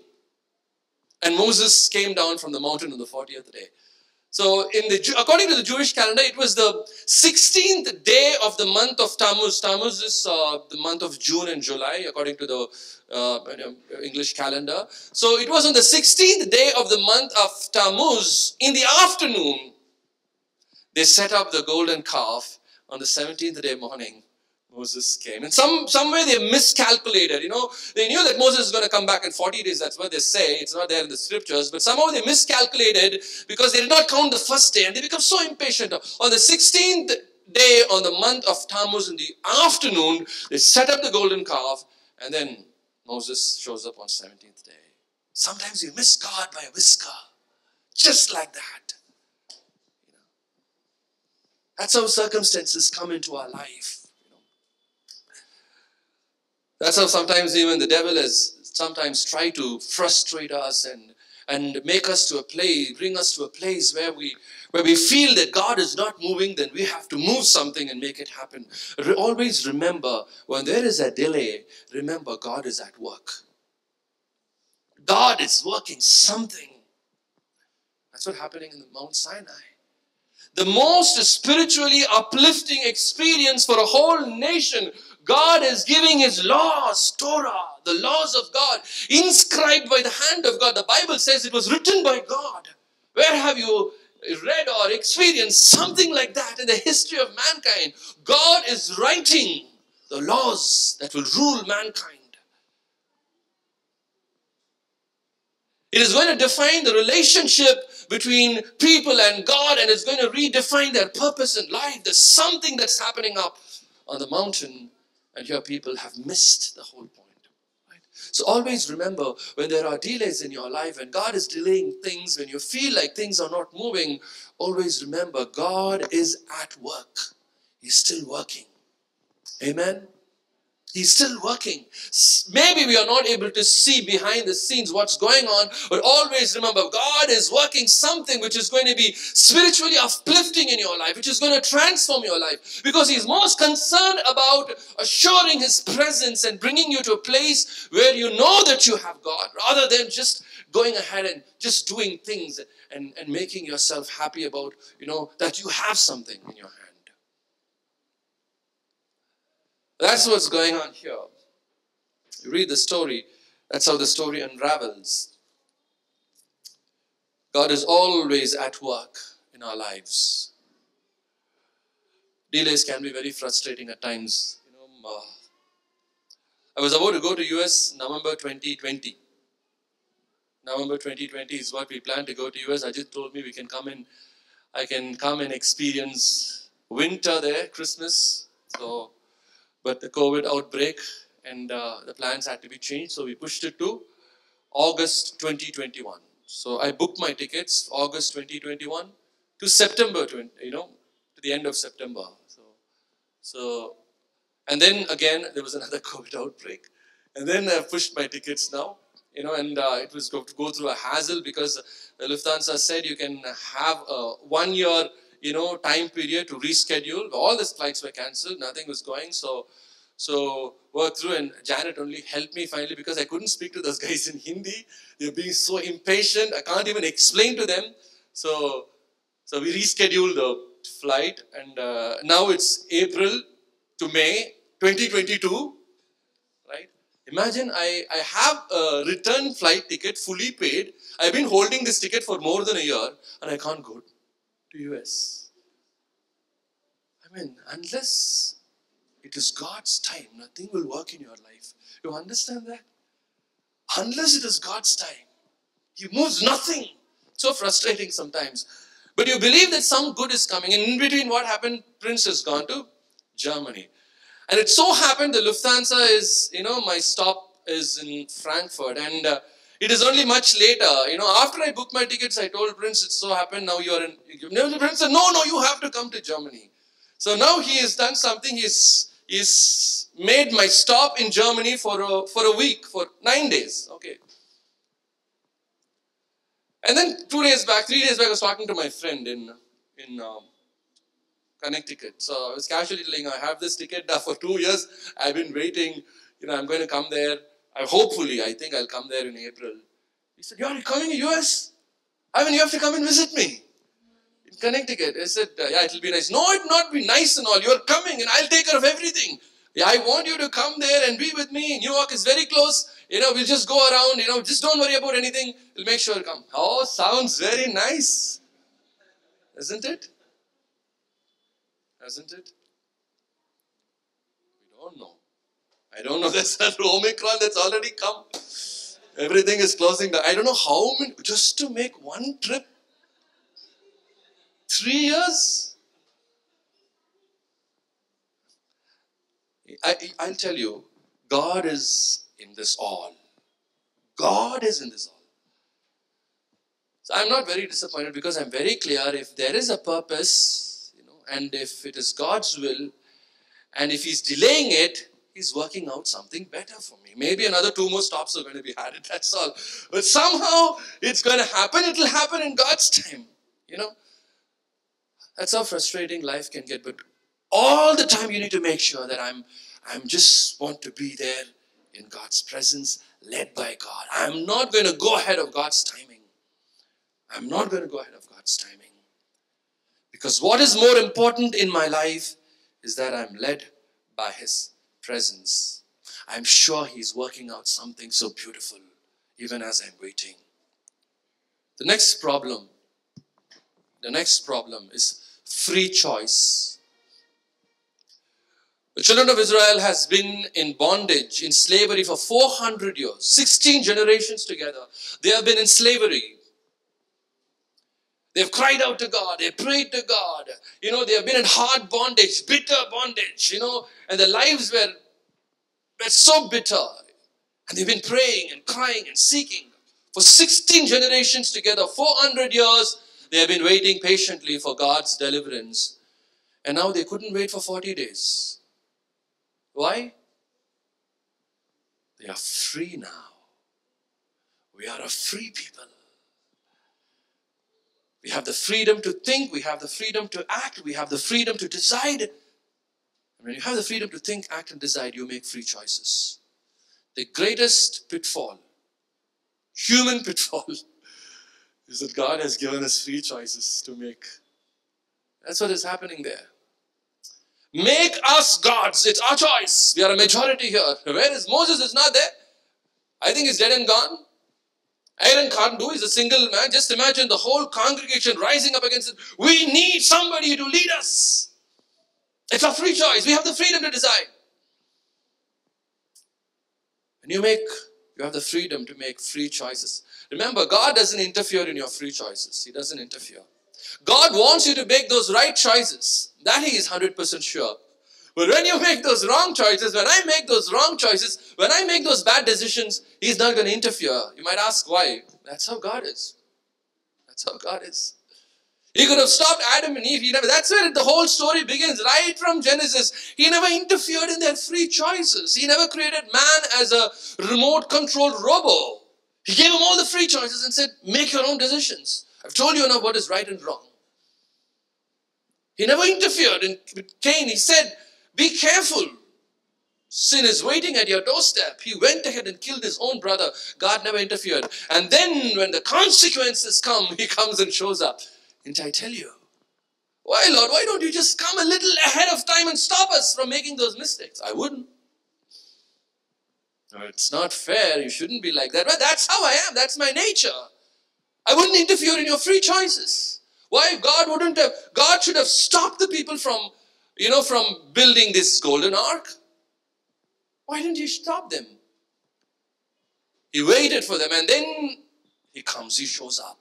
And Moses came down from the mountain on the 40th day. So, in the according to the Jewish calendar, it was the 16th day of the month of Tammuz. Tammuz is uh, the month of June and July, according to the uh, English calendar. So, it was on the 16th day of the month of Tammuz in the afternoon. They set up the golden calf on the 17th day morning. Moses came. And some somewhere they miscalculated. You know, they knew that Moses is going to come back in 40 days. That's what they say. It's not there in the scriptures. But somehow they miscalculated because they did not count the first day and they become so impatient. On the 16th day on the month of Tammuz in the afternoon, they set up the golden calf and then Moses shows up on 17th day. Sometimes you miss God by a whisker. Just like that. That's how circumstances come into our life. That's how sometimes even the devil has sometimes tried to frustrate us and and make us to a place, bring us to a place where we where we feel that God is not moving, then we have to move something and make it happen. Re- always remember when there is a delay, remember God is at work. God is working something. That's what's happening in the Mount Sinai the most spiritually uplifting experience for a whole nation. God is giving His laws, Torah, the laws of God, inscribed by the hand of God. The Bible says it was written by God. Where have you read or experienced something like that in the history of mankind? God is writing the laws that will rule mankind. It is going to define the relationship between people and God and it's going to redefine their purpose in life. There's something that's happening up on the mountain, and people have missed the whole point. Right? So always remember when there are delays in your life and God is delaying things, when you feel like things are not moving, always remember God is at work. He's still working. Amen. He's still working. Maybe we are not able to see behind the scenes what's going on, but always remember God is working something which is going to be spiritually uplifting in your life, which is going to transform your life because He's most concerned about assuring His presence and bringing you to a place where you know that you have God rather than just going ahead and just doing things and, and making yourself happy about, you know, that you have something in your hand. That's what's going on here. You read the story, that's how the story unravels. God is always at work in our lives. Delays can be very frustrating at times. You know, uh, I was about to go to US November 2020. November 2020 is what we plan to go to US. Ajit told me we can come in, I can come and experience winter there, Christmas. So but the COVID outbreak and uh, the plans had to be changed, so we pushed it to August 2021. So I booked my tickets August 2021 to September 20, you know, to the end of September. So, so, and then again there was [LAUGHS] another COVID outbreak, and then I pushed my tickets now. You know, and uh, it was going to go through a hassle because Lufthansa said you can have a one year you know time period to reschedule. All the flights were cancelled. Nothing was going. So so worked through. And janet only helped me finally because i couldn't speak to those [LAUGHS] guys in hindi. They're being so impatient. I can't even explain to them. So so we rescheduled the flight. And uh, now it's april to may 2022 right? Imagine i i have a return flight ticket fully paid. I've been holding this ticket for more than a year and i can't go to US. I mean, unless it is God's time, nothing will work in your life. You understand that? Unless it is God's time, He moves nothing. So frustrating sometimes. But you believe that some good is coming, and in between, what happened? Prince has gone to Germany. And it so happened the Lufthansa is, you know, my stop is in Frankfurt, and uh, it is only much later. You know, after I booked my tickets, I told Prince, it so happened now you are in. Prince said, no, no, you have to come to Germany. So now he has done something. He's he's made my stop in Germany for a, for a week, for nine days. Okay. And then two days back, three days back, I was talking to my friend in in um, Connecticut. So I was casually telling, I have this ticket [LAUGHS] for two years. I've been waiting. You know, I'm going to come there I hopefully, I think I'll come there in April. He said, You're coming to US? I mean, you have to come and visit me in Connecticut. I said, uh, Yeah, it'll be nice. No, it'll not be nice and all. You're coming and I'll take care of everything. Yeah, I want you to come there and be with me. New York is very close. You know, we'll just go around. You know, just don't worry about anything. We'll make sure you come. Oh, sounds very nice. Isn't it? Hasn't it? We don't know. I don't know. [LAUGHS] There's that Omicron that's already come. Everything is closing down. I don't know how many, just to make one trip. Three years? I, I'll tell you, God is in this all. God is in this all. So I'm not very disappointed because I'm very clear if there is a purpose, you know, and if it is God's will, and if He's delaying it, He's working out something better for me. Maybe another two more stops are going to be added, [LAUGHS] that's all. But somehow it's going to happen, it'll happen in God's time, you know. That's how frustrating life can get. But all the time you need to make sure that I'm I'm just want to be there in God's presence, led by God. I'm not going to go ahead of God's timing. I'm not going to go ahead of God's timing. Because what is more important in my life is that I'm led by His presence. I'm sure He's working out something so beautiful, even as I'm waiting. The next problem, the next problem is free choice. The children of Israel has been in bondage, in slavery for 400 years, 16 generations together. They have been in slavery. They've cried out to God. They prayed to God. You know, they have been in hard bondage, bitter bondage, you know, and their lives were, were so bitter. And they've been praying and crying and seeking for 16 generations together, 400 years. They have been waiting patiently for God's deliverance. And now they couldn't wait for 40 days. Why? They are free now. We are a free people. We have the freedom to think, we have the freedom to act, we have the freedom to decide. And when you have the freedom to think, act, and decide, you make free choices. The greatest pitfall, human [LAUGHS] pitfall, is that God has given us free choices to make. That's what is happening there. Make us gods. It's our choice. We are a majority here. [LAUGHS] Where is Moses? Is not there. I think he's dead and gone. Aaron can't do. He's a single man. Just imagine the whole congregation rising up against it. We need somebody to lead us. It's our free choice. We have the freedom to decide. When you make, you have the freedom to make free choices. Remember, God doesn't interfere in your free choices. He doesn't interfere. God wants you to make those right choices. That He is 100% sure. But when you make those wrong choices, when I make those wrong choices, when I make those bad decisions, He's not going to interfere. You might ask why. That's how God is. That's how God is. He could have stopped Adam and Eve. He never, that's where the whole story begins, right from Genesis. He never interfered in their free choices. He never created man as a remote controlled robot. He gave them all the free choices and said, make your own decisions. I've told you now what is right and wrong. He never interfered in, with Cain. He said, Be careful. Sin is waiting at your doorstep. He went ahead and killed his own brother. God never interfered. And then, when the consequences come, [LAUGHS] he comes and shows up. Didn't I tell you? Why, Lord, why don't you just come a little ahead of time and stop us from making those mistakes? I wouldn't. It's not fair. You shouldn't be like that. But that's how I am. That's my nature. I wouldn't interfere in your free choices. Why God wouldn't have, God should have stopped the people from, you know, from building this golden ark. Why didn't he stop them? He waited for them and then he comes, he shows up.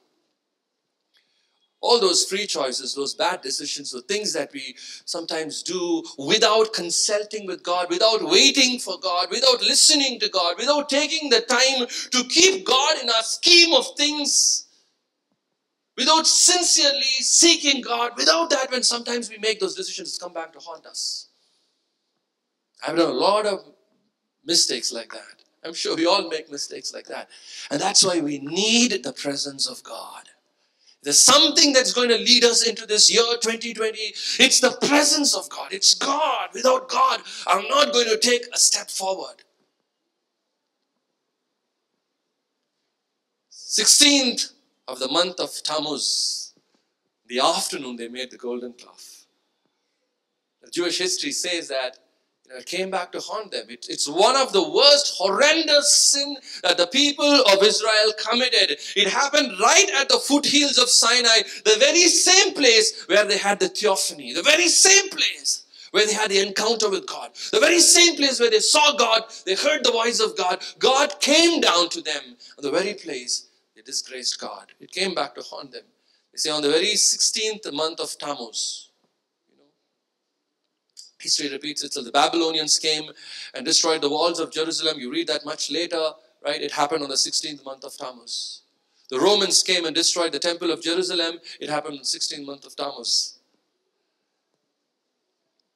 All those free choices, those bad decisions, the things that we sometimes do without consulting with God, without waiting for God, without listening to God, without taking the time to keep God in our scheme of things, without sincerely seeking God, without that, when sometimes we make those decisions come back to haunt us. I've done a lot of mistakes like that. I'm sure we all make mistakes like that. And that's why we need the presence of God. There's something that's going to lead us into this year 2020. It's the presence of God. It's God. Without God, I'm not going to take a step forward. 16th of the month of Tammuz, the afternoon they made the golden calf. The Jewish history says that you know, it came back to haunt them. It- it's one of the worst horrendous sin that the people of Israel committed. It happened right at the foothills of Sinai, the very same place where they had the theophany, the very same place where they had the encounter with God, the very same place where they saw God, they heard the voice of God. God came down to them, the very place they disgraced God. It came back to haunt them. They say on the very 16th month of Tammuz, you know, history repeats itself. The Babylonians came and destroyed the walls of Jerusalem. You read that much later, right? It happened on the 16th month of Tammuz. The Romans came and destroyed the temple of Jerusalem. It happened on the 16th month of Tammuz.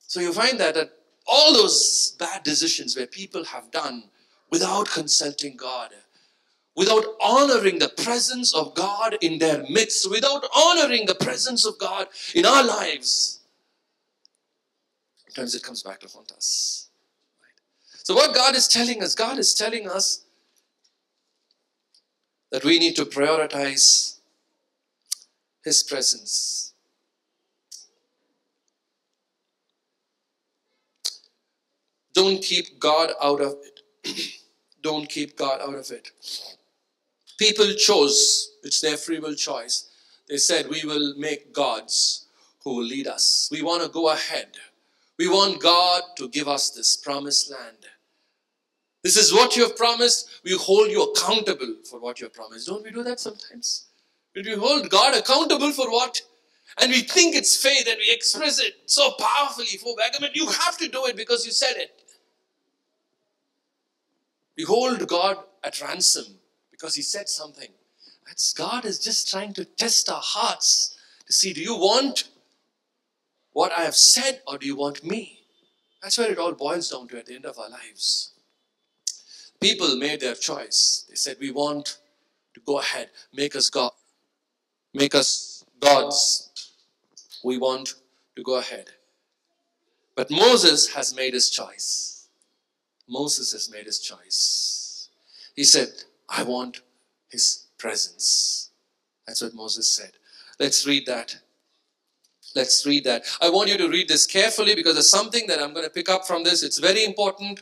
So you find that, that all those bad decisions where people have done without consulting God, without honoring the presence of God in their midst, without honoring the presence of God in our lives, sometimes it comes back to haunt us. So, what God is telling us, God is telling us that we need to prioritize His presence. Don't keep God out of it. [CLEARS THROAT] Don't keep God out of it. People chose, it's their free will choice. They said, We will make gods who will lead us. We want to go ahead. We want God to give us this promised land. This is what you have promised. We hold you accountable for what you have promised. Don't we do that sometimes? When we hold God accountable for what? And we think it's faith and we express it so powerfully for Beggarman. You have to do it because you said it. We hold God at ransom because He said something. That's God is just trying to test our hearts to see do you want what I have said or do you want me? That's where it all boils down to at the end of our lives. People made their choice. They said, We want to go ahead, make us God, make us gods. We want to go ahead. But Moses has made his choice. Moses has made his choice. He said, I want his presence. That's what Moses said. Let's read that. Let's read that. I want you to read this carefully because there's something that I'm going to pick up from this. It's very important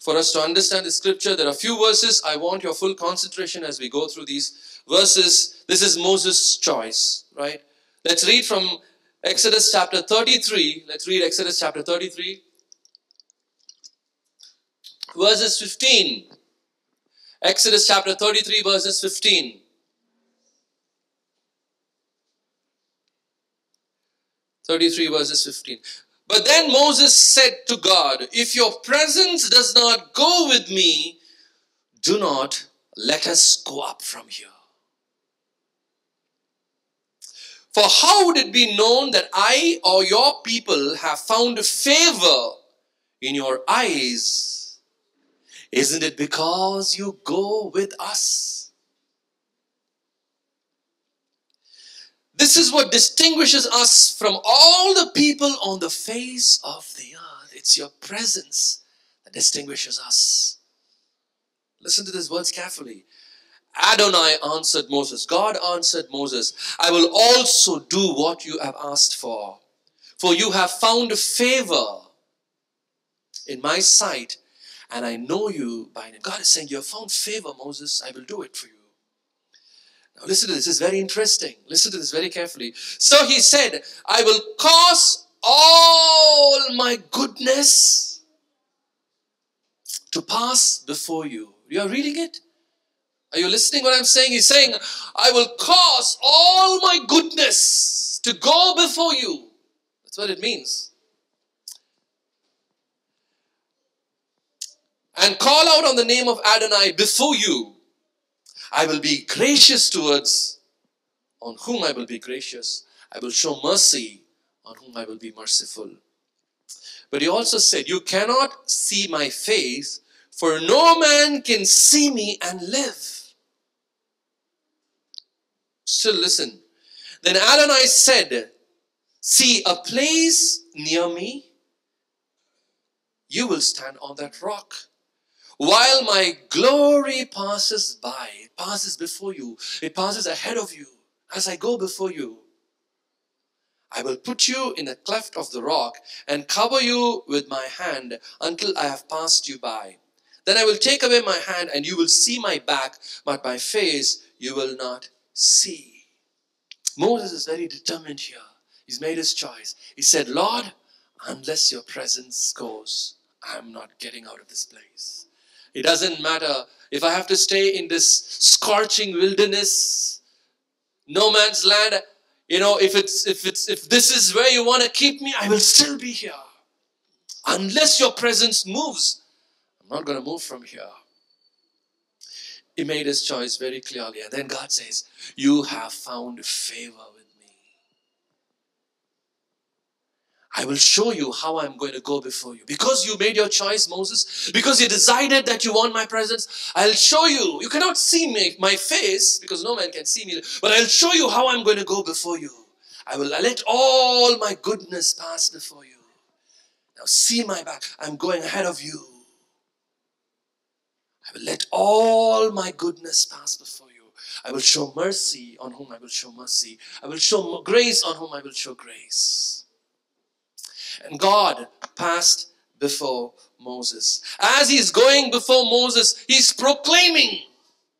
for us to understand the scripture. There are a few verses. I want your full concentration as we go through these verses. This is Moses' choice, right? Let's read from Exodus chapter 33. Let's read Exodus chapter 33, verses 15. Exodus chapter 33, verses 15. Thirty-three verses fifteen. But then Moses said to God, If your presence does not go with me, do not let us go up from here. For how would it be known that I or your people have found favor in your eyes? Isn't it because you go with us? This is what distinguishes us from all the people on the face of the earth. It's your presence that distinguishes us. Listen to these words carefully. Adonai answered Moses. God answered Moses, I will also do what you have asked for. For you have found favor in my sight, and I know you by name. God is saying, You have found favor, Moses. I will do it for you. Now, listen to this. This is very interesting. Listen to this very carefully. So he said, I will cause all my goodness to pass before you. You are reading it? Are you listening what I'm saying? He's saying, I will cause all my goodness to go before you. That's what it means. And call out on the name of Adonai before you. I will be gracious towards on whom I will be gracious. I will show mercy on whom I will be merciful. But he also said, You cannot see my face, for no man can see me and live. Still listen. Then Adonai said, See a place near me, you will stand on that rock. While my glory passes by, it passes before you, it passes ahead of you, as I go before you. I will put you in a cleft of the rock and cover you with my hand until I have passed you by. Then I will take away my hand and you will see my back, but my face you will not see. Moses is very determined here. He's made his choice. He said, Lord, unless your presence goes, I'm not getting out of this place. It doesn't matter if I have to stay in this scorching wilderness, no man's land. You know, if it's if it's if this is where you want to keep me, I will still be here. Unless your presence moves, I'm not going to move from here. He made his choice very clearly. And then God says, You have found favor with me. I will show you how I'm going to go before you. Because you made your choice, Moses, because you decided that you want my presence, I'll show you. You cannot see me, my face, because no man can see me, but I'll show you how I'm going to go before you. I will let all my goodness pass before you. Now see my back. I'm going ahead of you. I will let all my goodness pass before you. I will show mercy on whom I will show mercy. I will show grace on whom I will show grace. And God passed before Moses. As he's going before Moses, he's proclaiming.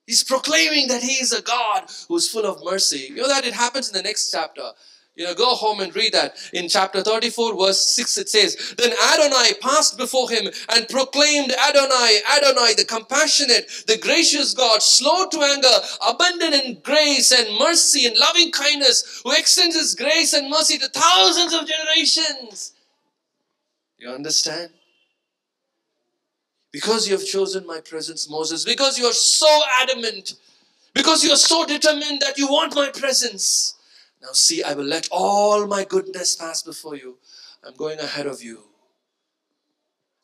He's proclaiming that he is a God who's full of mercy. You know that it happens in the next chapter. You know, go home and read that. In chapter 34, verse 6, it says, Then Adonai passed before him and proclaimed Adonai, Adonai, the compassionate, the gracious God, slow to anger, abundant in grace and mercy and loving kindness, who extends his grace and mercy to thousands of generations. You understand? Because you have chosen my presence, Moses, because you are so adamant, because you are so determined that you want my presence. Now, see, I will let all my goodness pass before you. I'm going ahead of you.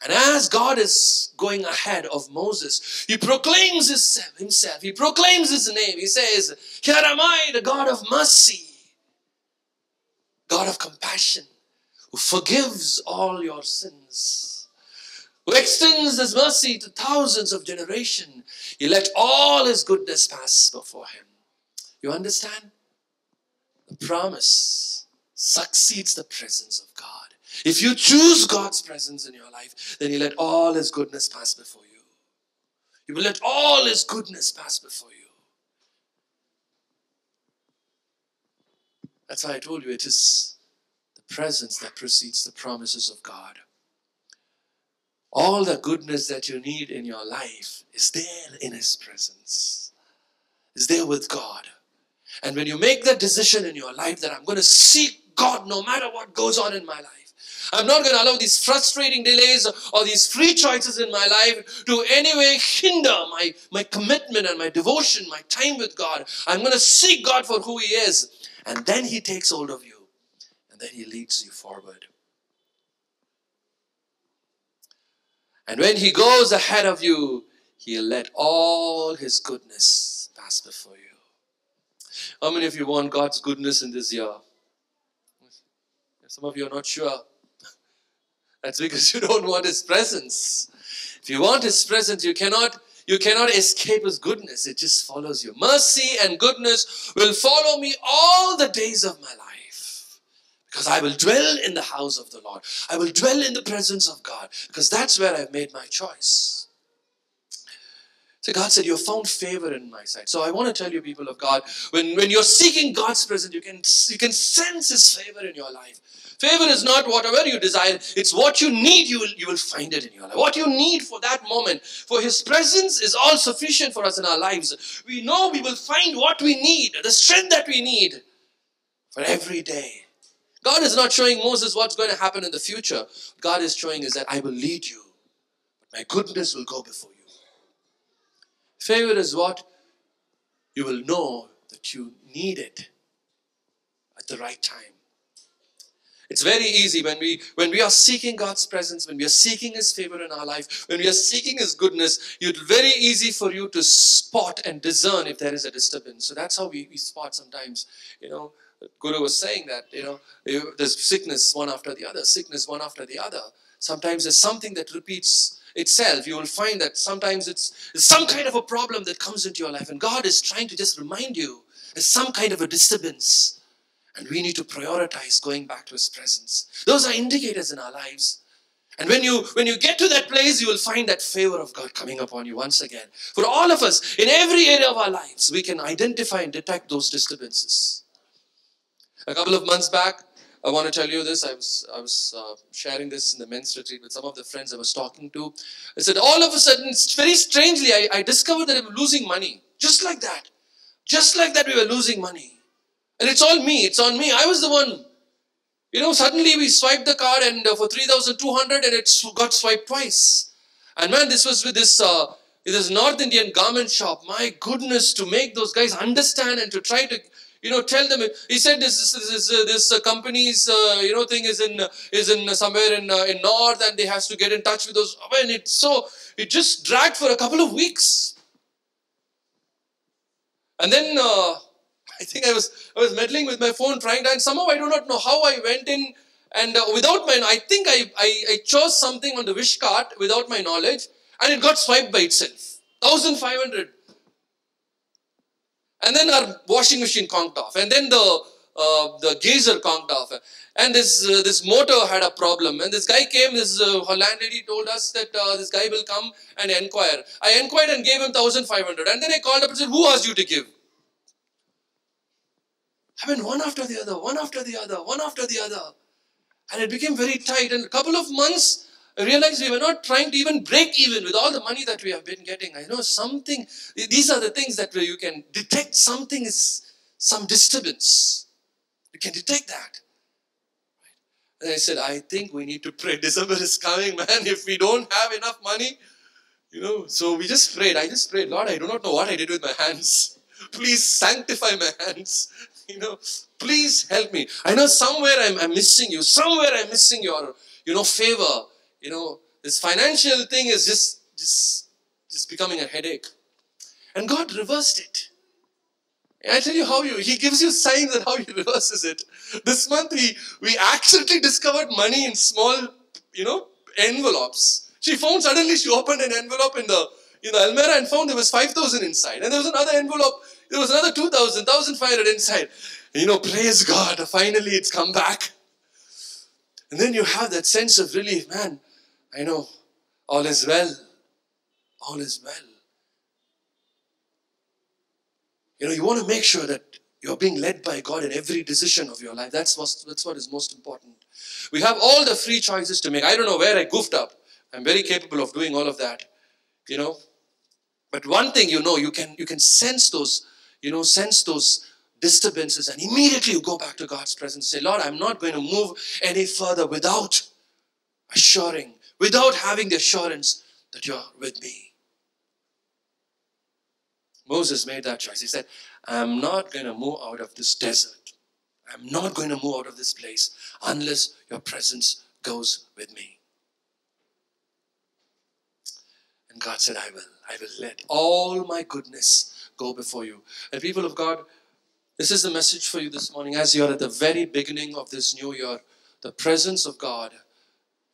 And as God is going ahead of Moses, he proclaims himself, he proclaims his name. He says, Here am I, the God of mercy, God of compassion, who forgives all your sins, who extends his mercy to thousands of generations. He let all his goodness pass before him. You understand? the promise succeeds the presence of God. If you choose God's presence in your life, then you let all His goodness pass before you. You will let all His goodness pass before you. That's why I told you it is presence that precedes the promises of God. All the goodness that you need in your life is there in His presence, is there with God. And when you make that decision in your life that I'm going to seek God no matter what goes on in my life, I'm not going to allow these frustrating delays or these free choices in my life to any way hinder my, my commitment and my devotion, my time with God. I'm going to seek God for who He is. And then He takes hold of you and then He leads you forward. And when He goes ahead of you, He'll let all His goodness pass before you. How many of you want God's goodness in this year? Some of you are not sure. [LAUGHS] That's because you don't want His presence. If you want His presence, you cannot you cannot escape His goodness. It just follows you. Mercy and goodness will follow me all the days of my life. Because I will dwell in the house of the Lord. I will dwell in the presence of God. Because that's where I've made my choice. So God said, You have found favor in my sight. So I want to tell you, people of God, when, when you're seeking God's presence, you can, you can sense His favor in your life. Favor is not whatever you desire, it's what you need, you will, you will find it in your life. What you need for that moment. For His presence is all sufficient for us in our lives. We know we will find what we need, the strength that we need for every day. God is not showing Moses what's going to happen in the future. God is showing us that I will lead you. My goodness will go before you. Favor is what you will know that you need it at the right time. It's very easy when we when we are seeking God's presence, when we are seeking His favor in our life, when we are seeking His goodness, it's very easy for you to spot and discern if there is a disturbance. So that's how we, we spot sometimes. You know, Guru was saying that, you know, there's sickness one after the other, sickness one after the other. Sometimes there's something that repeats itself. You will find that sometimes it's, it's some kind of a problem that comes into your life, and God is trying to just remind you there's some kind of a disturbance. And we need to prioritize going back to His presence. Those are indicators in our lives. And when you when you get to that place, you will find that favor of God coming upon you once again. For all of us, in every area of our lives, we can identify and detect those disturbances. A couple of months back, I want to tell you this. I was I was uh, sharing this in the men's retreat with some of the friends I was talking to. I said, all of a sudden, very strangely, I, I discovered that I'm losing money. Just like that. Just like that, we were losing money. And it's all me. It's on me. I was the one. You know, suddenly we swiped the card and uh, for 3,200 and it got swiped twice. And man, this was with this uh, this North Indian garment shop. My goodness, to make those guys understand and to try to you know tell them. He said this this this, uh, this uh, company's uh, you know thing is in uh, is in uh, somewhere in uh, in North and they has to get in touch with those. I mean, it's so it just dragged for a couple of weeks. And then uh, [LAUGHS] I think I was I was meddling with my phone trying to, and somehow I do not know how I went in and uh, without my I think I, I I chose something on the wish cart without my knowledge and it got swiped by itself. Thousand five hundred. And then our washing machine conked off, and then the uh, the geyser conked off, and this uh, this motor had a problem. And this guy came. This uh, landlady told us that uh, this guy will come and inquire. I inquired and gave him thousand five hundred, and then I called up and said, "Who asked you to give?" I mean, one after the other, one after the other, one after the other. And it became very tight. And a couple of months, I realized we were not trying to even break even with all the money that we have been getting. I know something, these are the things that where you can detect something is some disturbance. You can detect that. And I said, I think we need to pray. [LAUGHS] December is coming, man. If we don't have enough money, you know, so we just prayed. I just prayed, Lord, I do not know what I did with my hands. [LAUGHS] Please sanctify my hands. [LAUGHS] You know, please help me. I know somewhere I'm, I'm missing you. Somewhere I'm missing your, you know, favor. You know, this financial thing is just, just, just becoming a headache. And God reversed it. And I tell you how you, He gives you signs and how He [LAUGHS] reverses it. This month we, we accidentally discovered money in small, you know, envelopes. She found suddenly she opened an envelope in the in the almirah and found there was 5,000 inside. And there was another envelope, there was another 2,000, 1,500 inside. You know, praise God, finally it's come back. And then you have that sense of relief, man, I know, all is well. All is well. You know, you want to make sure that you're being led by God in every decision of your life. That's what, that's what is most important. We have all the free choices to make. I don't know where I goofed up. I'm very capable of doing all of that. You know, but one thing you know, you can you can sense those, you know, sense those disturbances, and immediately you go back to God's presence. and Say, Lord, I'm not going to move any further without assuring, without having the assurance that you're with me. Moses made that choice. He said, I'm not going to move out of this desert. I'm not going to move out of this place unless your presence goes with me. And God said, I will. I will let all my goodness go before you. And people of God, this is the message for you this morning. As you're at the very beginning of this new year, the presence of God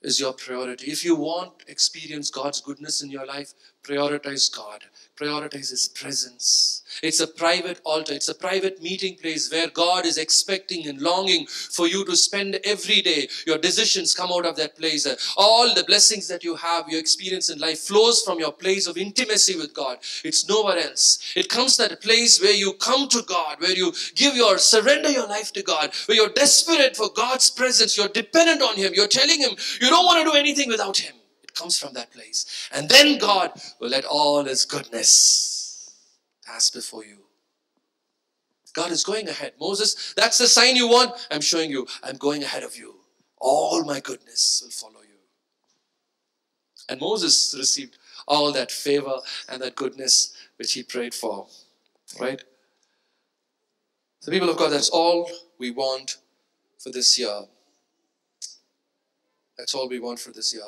is your priority. If you want experience God's goodness in your life, prioritize God. Prioritize His presence. It's a private altar. It's a private meeting place where God is expecting and longing for you to spend every day. Your decisions come out of that place. All the blessings that you have, your experience in life flows from your place of intimacy with God. It's nowhere else. It comes that place where you come to God, where you give your, surrender your life to God, where you're desperate for God's presence. You're dependent on Him. You're telling Him you don't want to do anything without Him. Comes from that place. And then God will let all His goodness pass before you. God is going ahead. Moses, that's the sign you want. I'm showing you. I'm going ahead of you. All my goodness will follow you. And Moses received all that favor and that goodness which he prayed for. Right? So, people of God, that's all we want for this year. That's all we want for this year.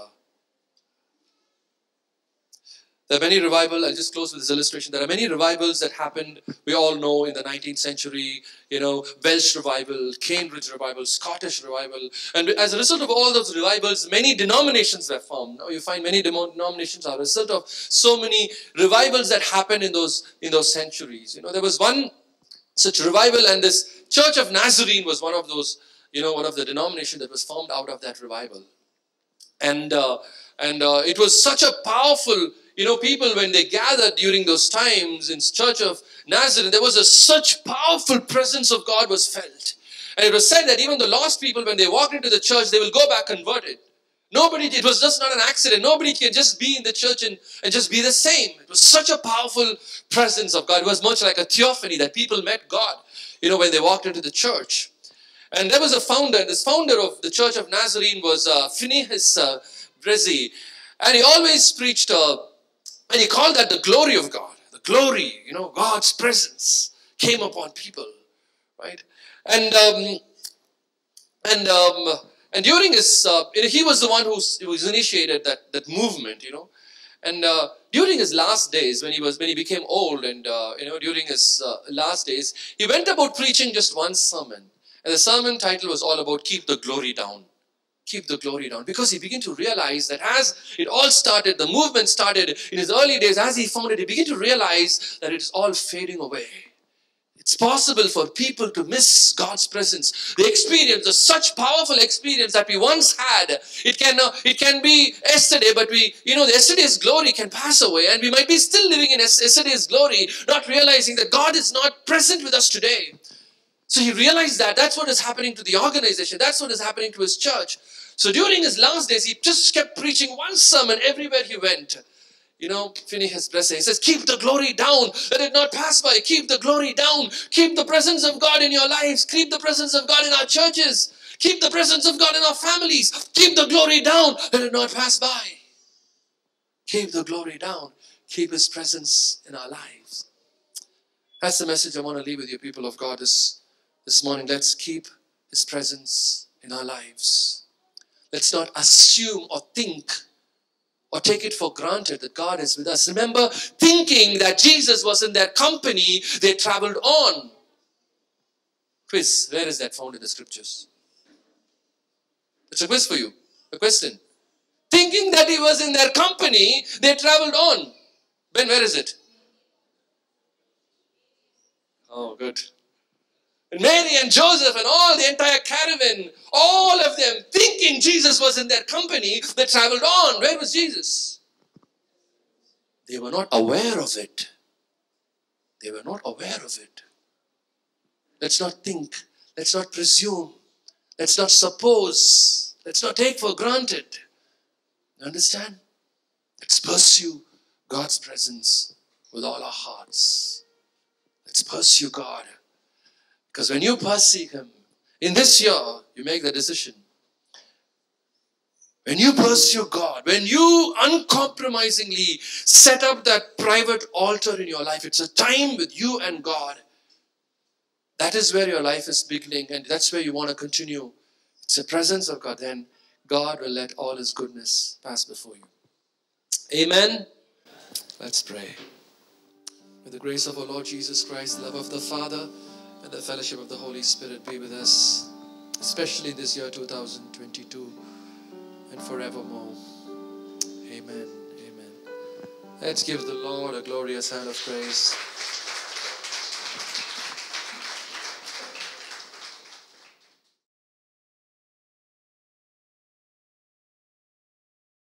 There are many revival. I'll just close with this illustration. There are many revivals that happened. We all know in the 19th century. You know, Welsh revival, Cambridge revival, Scottish revival, and as a result of all those revivals, many denominations were formed. Now you find many denominations are a result of so many revivals that happened in those in those centuries. You know, there was one such revival, and this Church of Nazarene was one of those. You know, one of the denomination that was formed out of that revival and uh, and uh, it was such a powerful you know people when they gathered during those times in church of nazareth there was a such powerful presence of god was felt. And it was said that even the lost people when they walked into the church they will go back converted. Nobody it was just not an accident. Nobody can just be in the church and, and just be the same. It was such a powerful presence of god. It was much like a theophany that people met god you know when they walked into the church. And there was a founder, this founder of the Church of Nazarene was uh, Phineas uh, Bresee. And he always preached, uh, and he called that the glory of God. The glory, you know, God's presence came upon people, right? And um, and um, and during his, uh, he was the one who was initiated that that movement, you know. And uh, during his last days, when he was when he became old, and uh, you know, during his uh, last days, he went about preaching just one sermon. And the sermon title was all about keep the glory down. Keep the glory down. Because he began to realize that as it all started, the movement started in his early days, as he found it, he began to realize that it's all fading away. It's possible for people to miss God's presence. The experience, the such powerful experience that we once had, it can uh, it can be yesterday, but we, you know, yesterday's glory can pass away, and we might be still living in yesterday's glory, not realizing that God is not present with us today. So he realized that that's what is happening to the organization, that's what is happening to his church. So during his last days, he just kept preaching one sermon everywhere he went. You know, Phineas Bresee, he says, Keep the glory down, let it not pass by. Keep the glory down. Keep the presence of God in your lives. Keep the presence of God in our churches. Keep the presence of God in our families. Keep the glory down, let it not pass by. Keep the glory down. Keep His presence in our lives. That's the message I want to leave with you, people of God, this this morning, let's keep His presence in our lives. Let's not assume or think or take it for granted that God is with us. Remember, thinking that Jesus was in their company, they traveled on. Quiz, where is that found in the scriptures? It's a quiz for you. A question. Thinking that he was in their company, they traveled on. Ben, where is it? Oh, good. And Mary and Joseph and all the entire caravan, all of them thinking Jesus was in their company, they traveled on. Where was Jesus? They were not aware of it. They were not aware of it. Let's not think. Let's not presume. Let's not suppose. Let's not take for granted. You understand? Let's pursue God's presence with all our hearts. Let's pursue God. Because when you pursue Him, in this year, you make the decision. When you pursue God, when you uncompromisingly set up that private altar in your life, it's a time with you and God. That is where your life is beginning, and that's where you want to continue. It's the presence of God. Then God will let all His goodness pass before you. Amen. Let's pray. With the grace of our Lord Jesus Christ, the love of the Father, and the fellowship of the Holy Spirit be with us, especially this year 2022 and forevermore. Amen. Amen. Let's give the Lord a glorious hand of praise.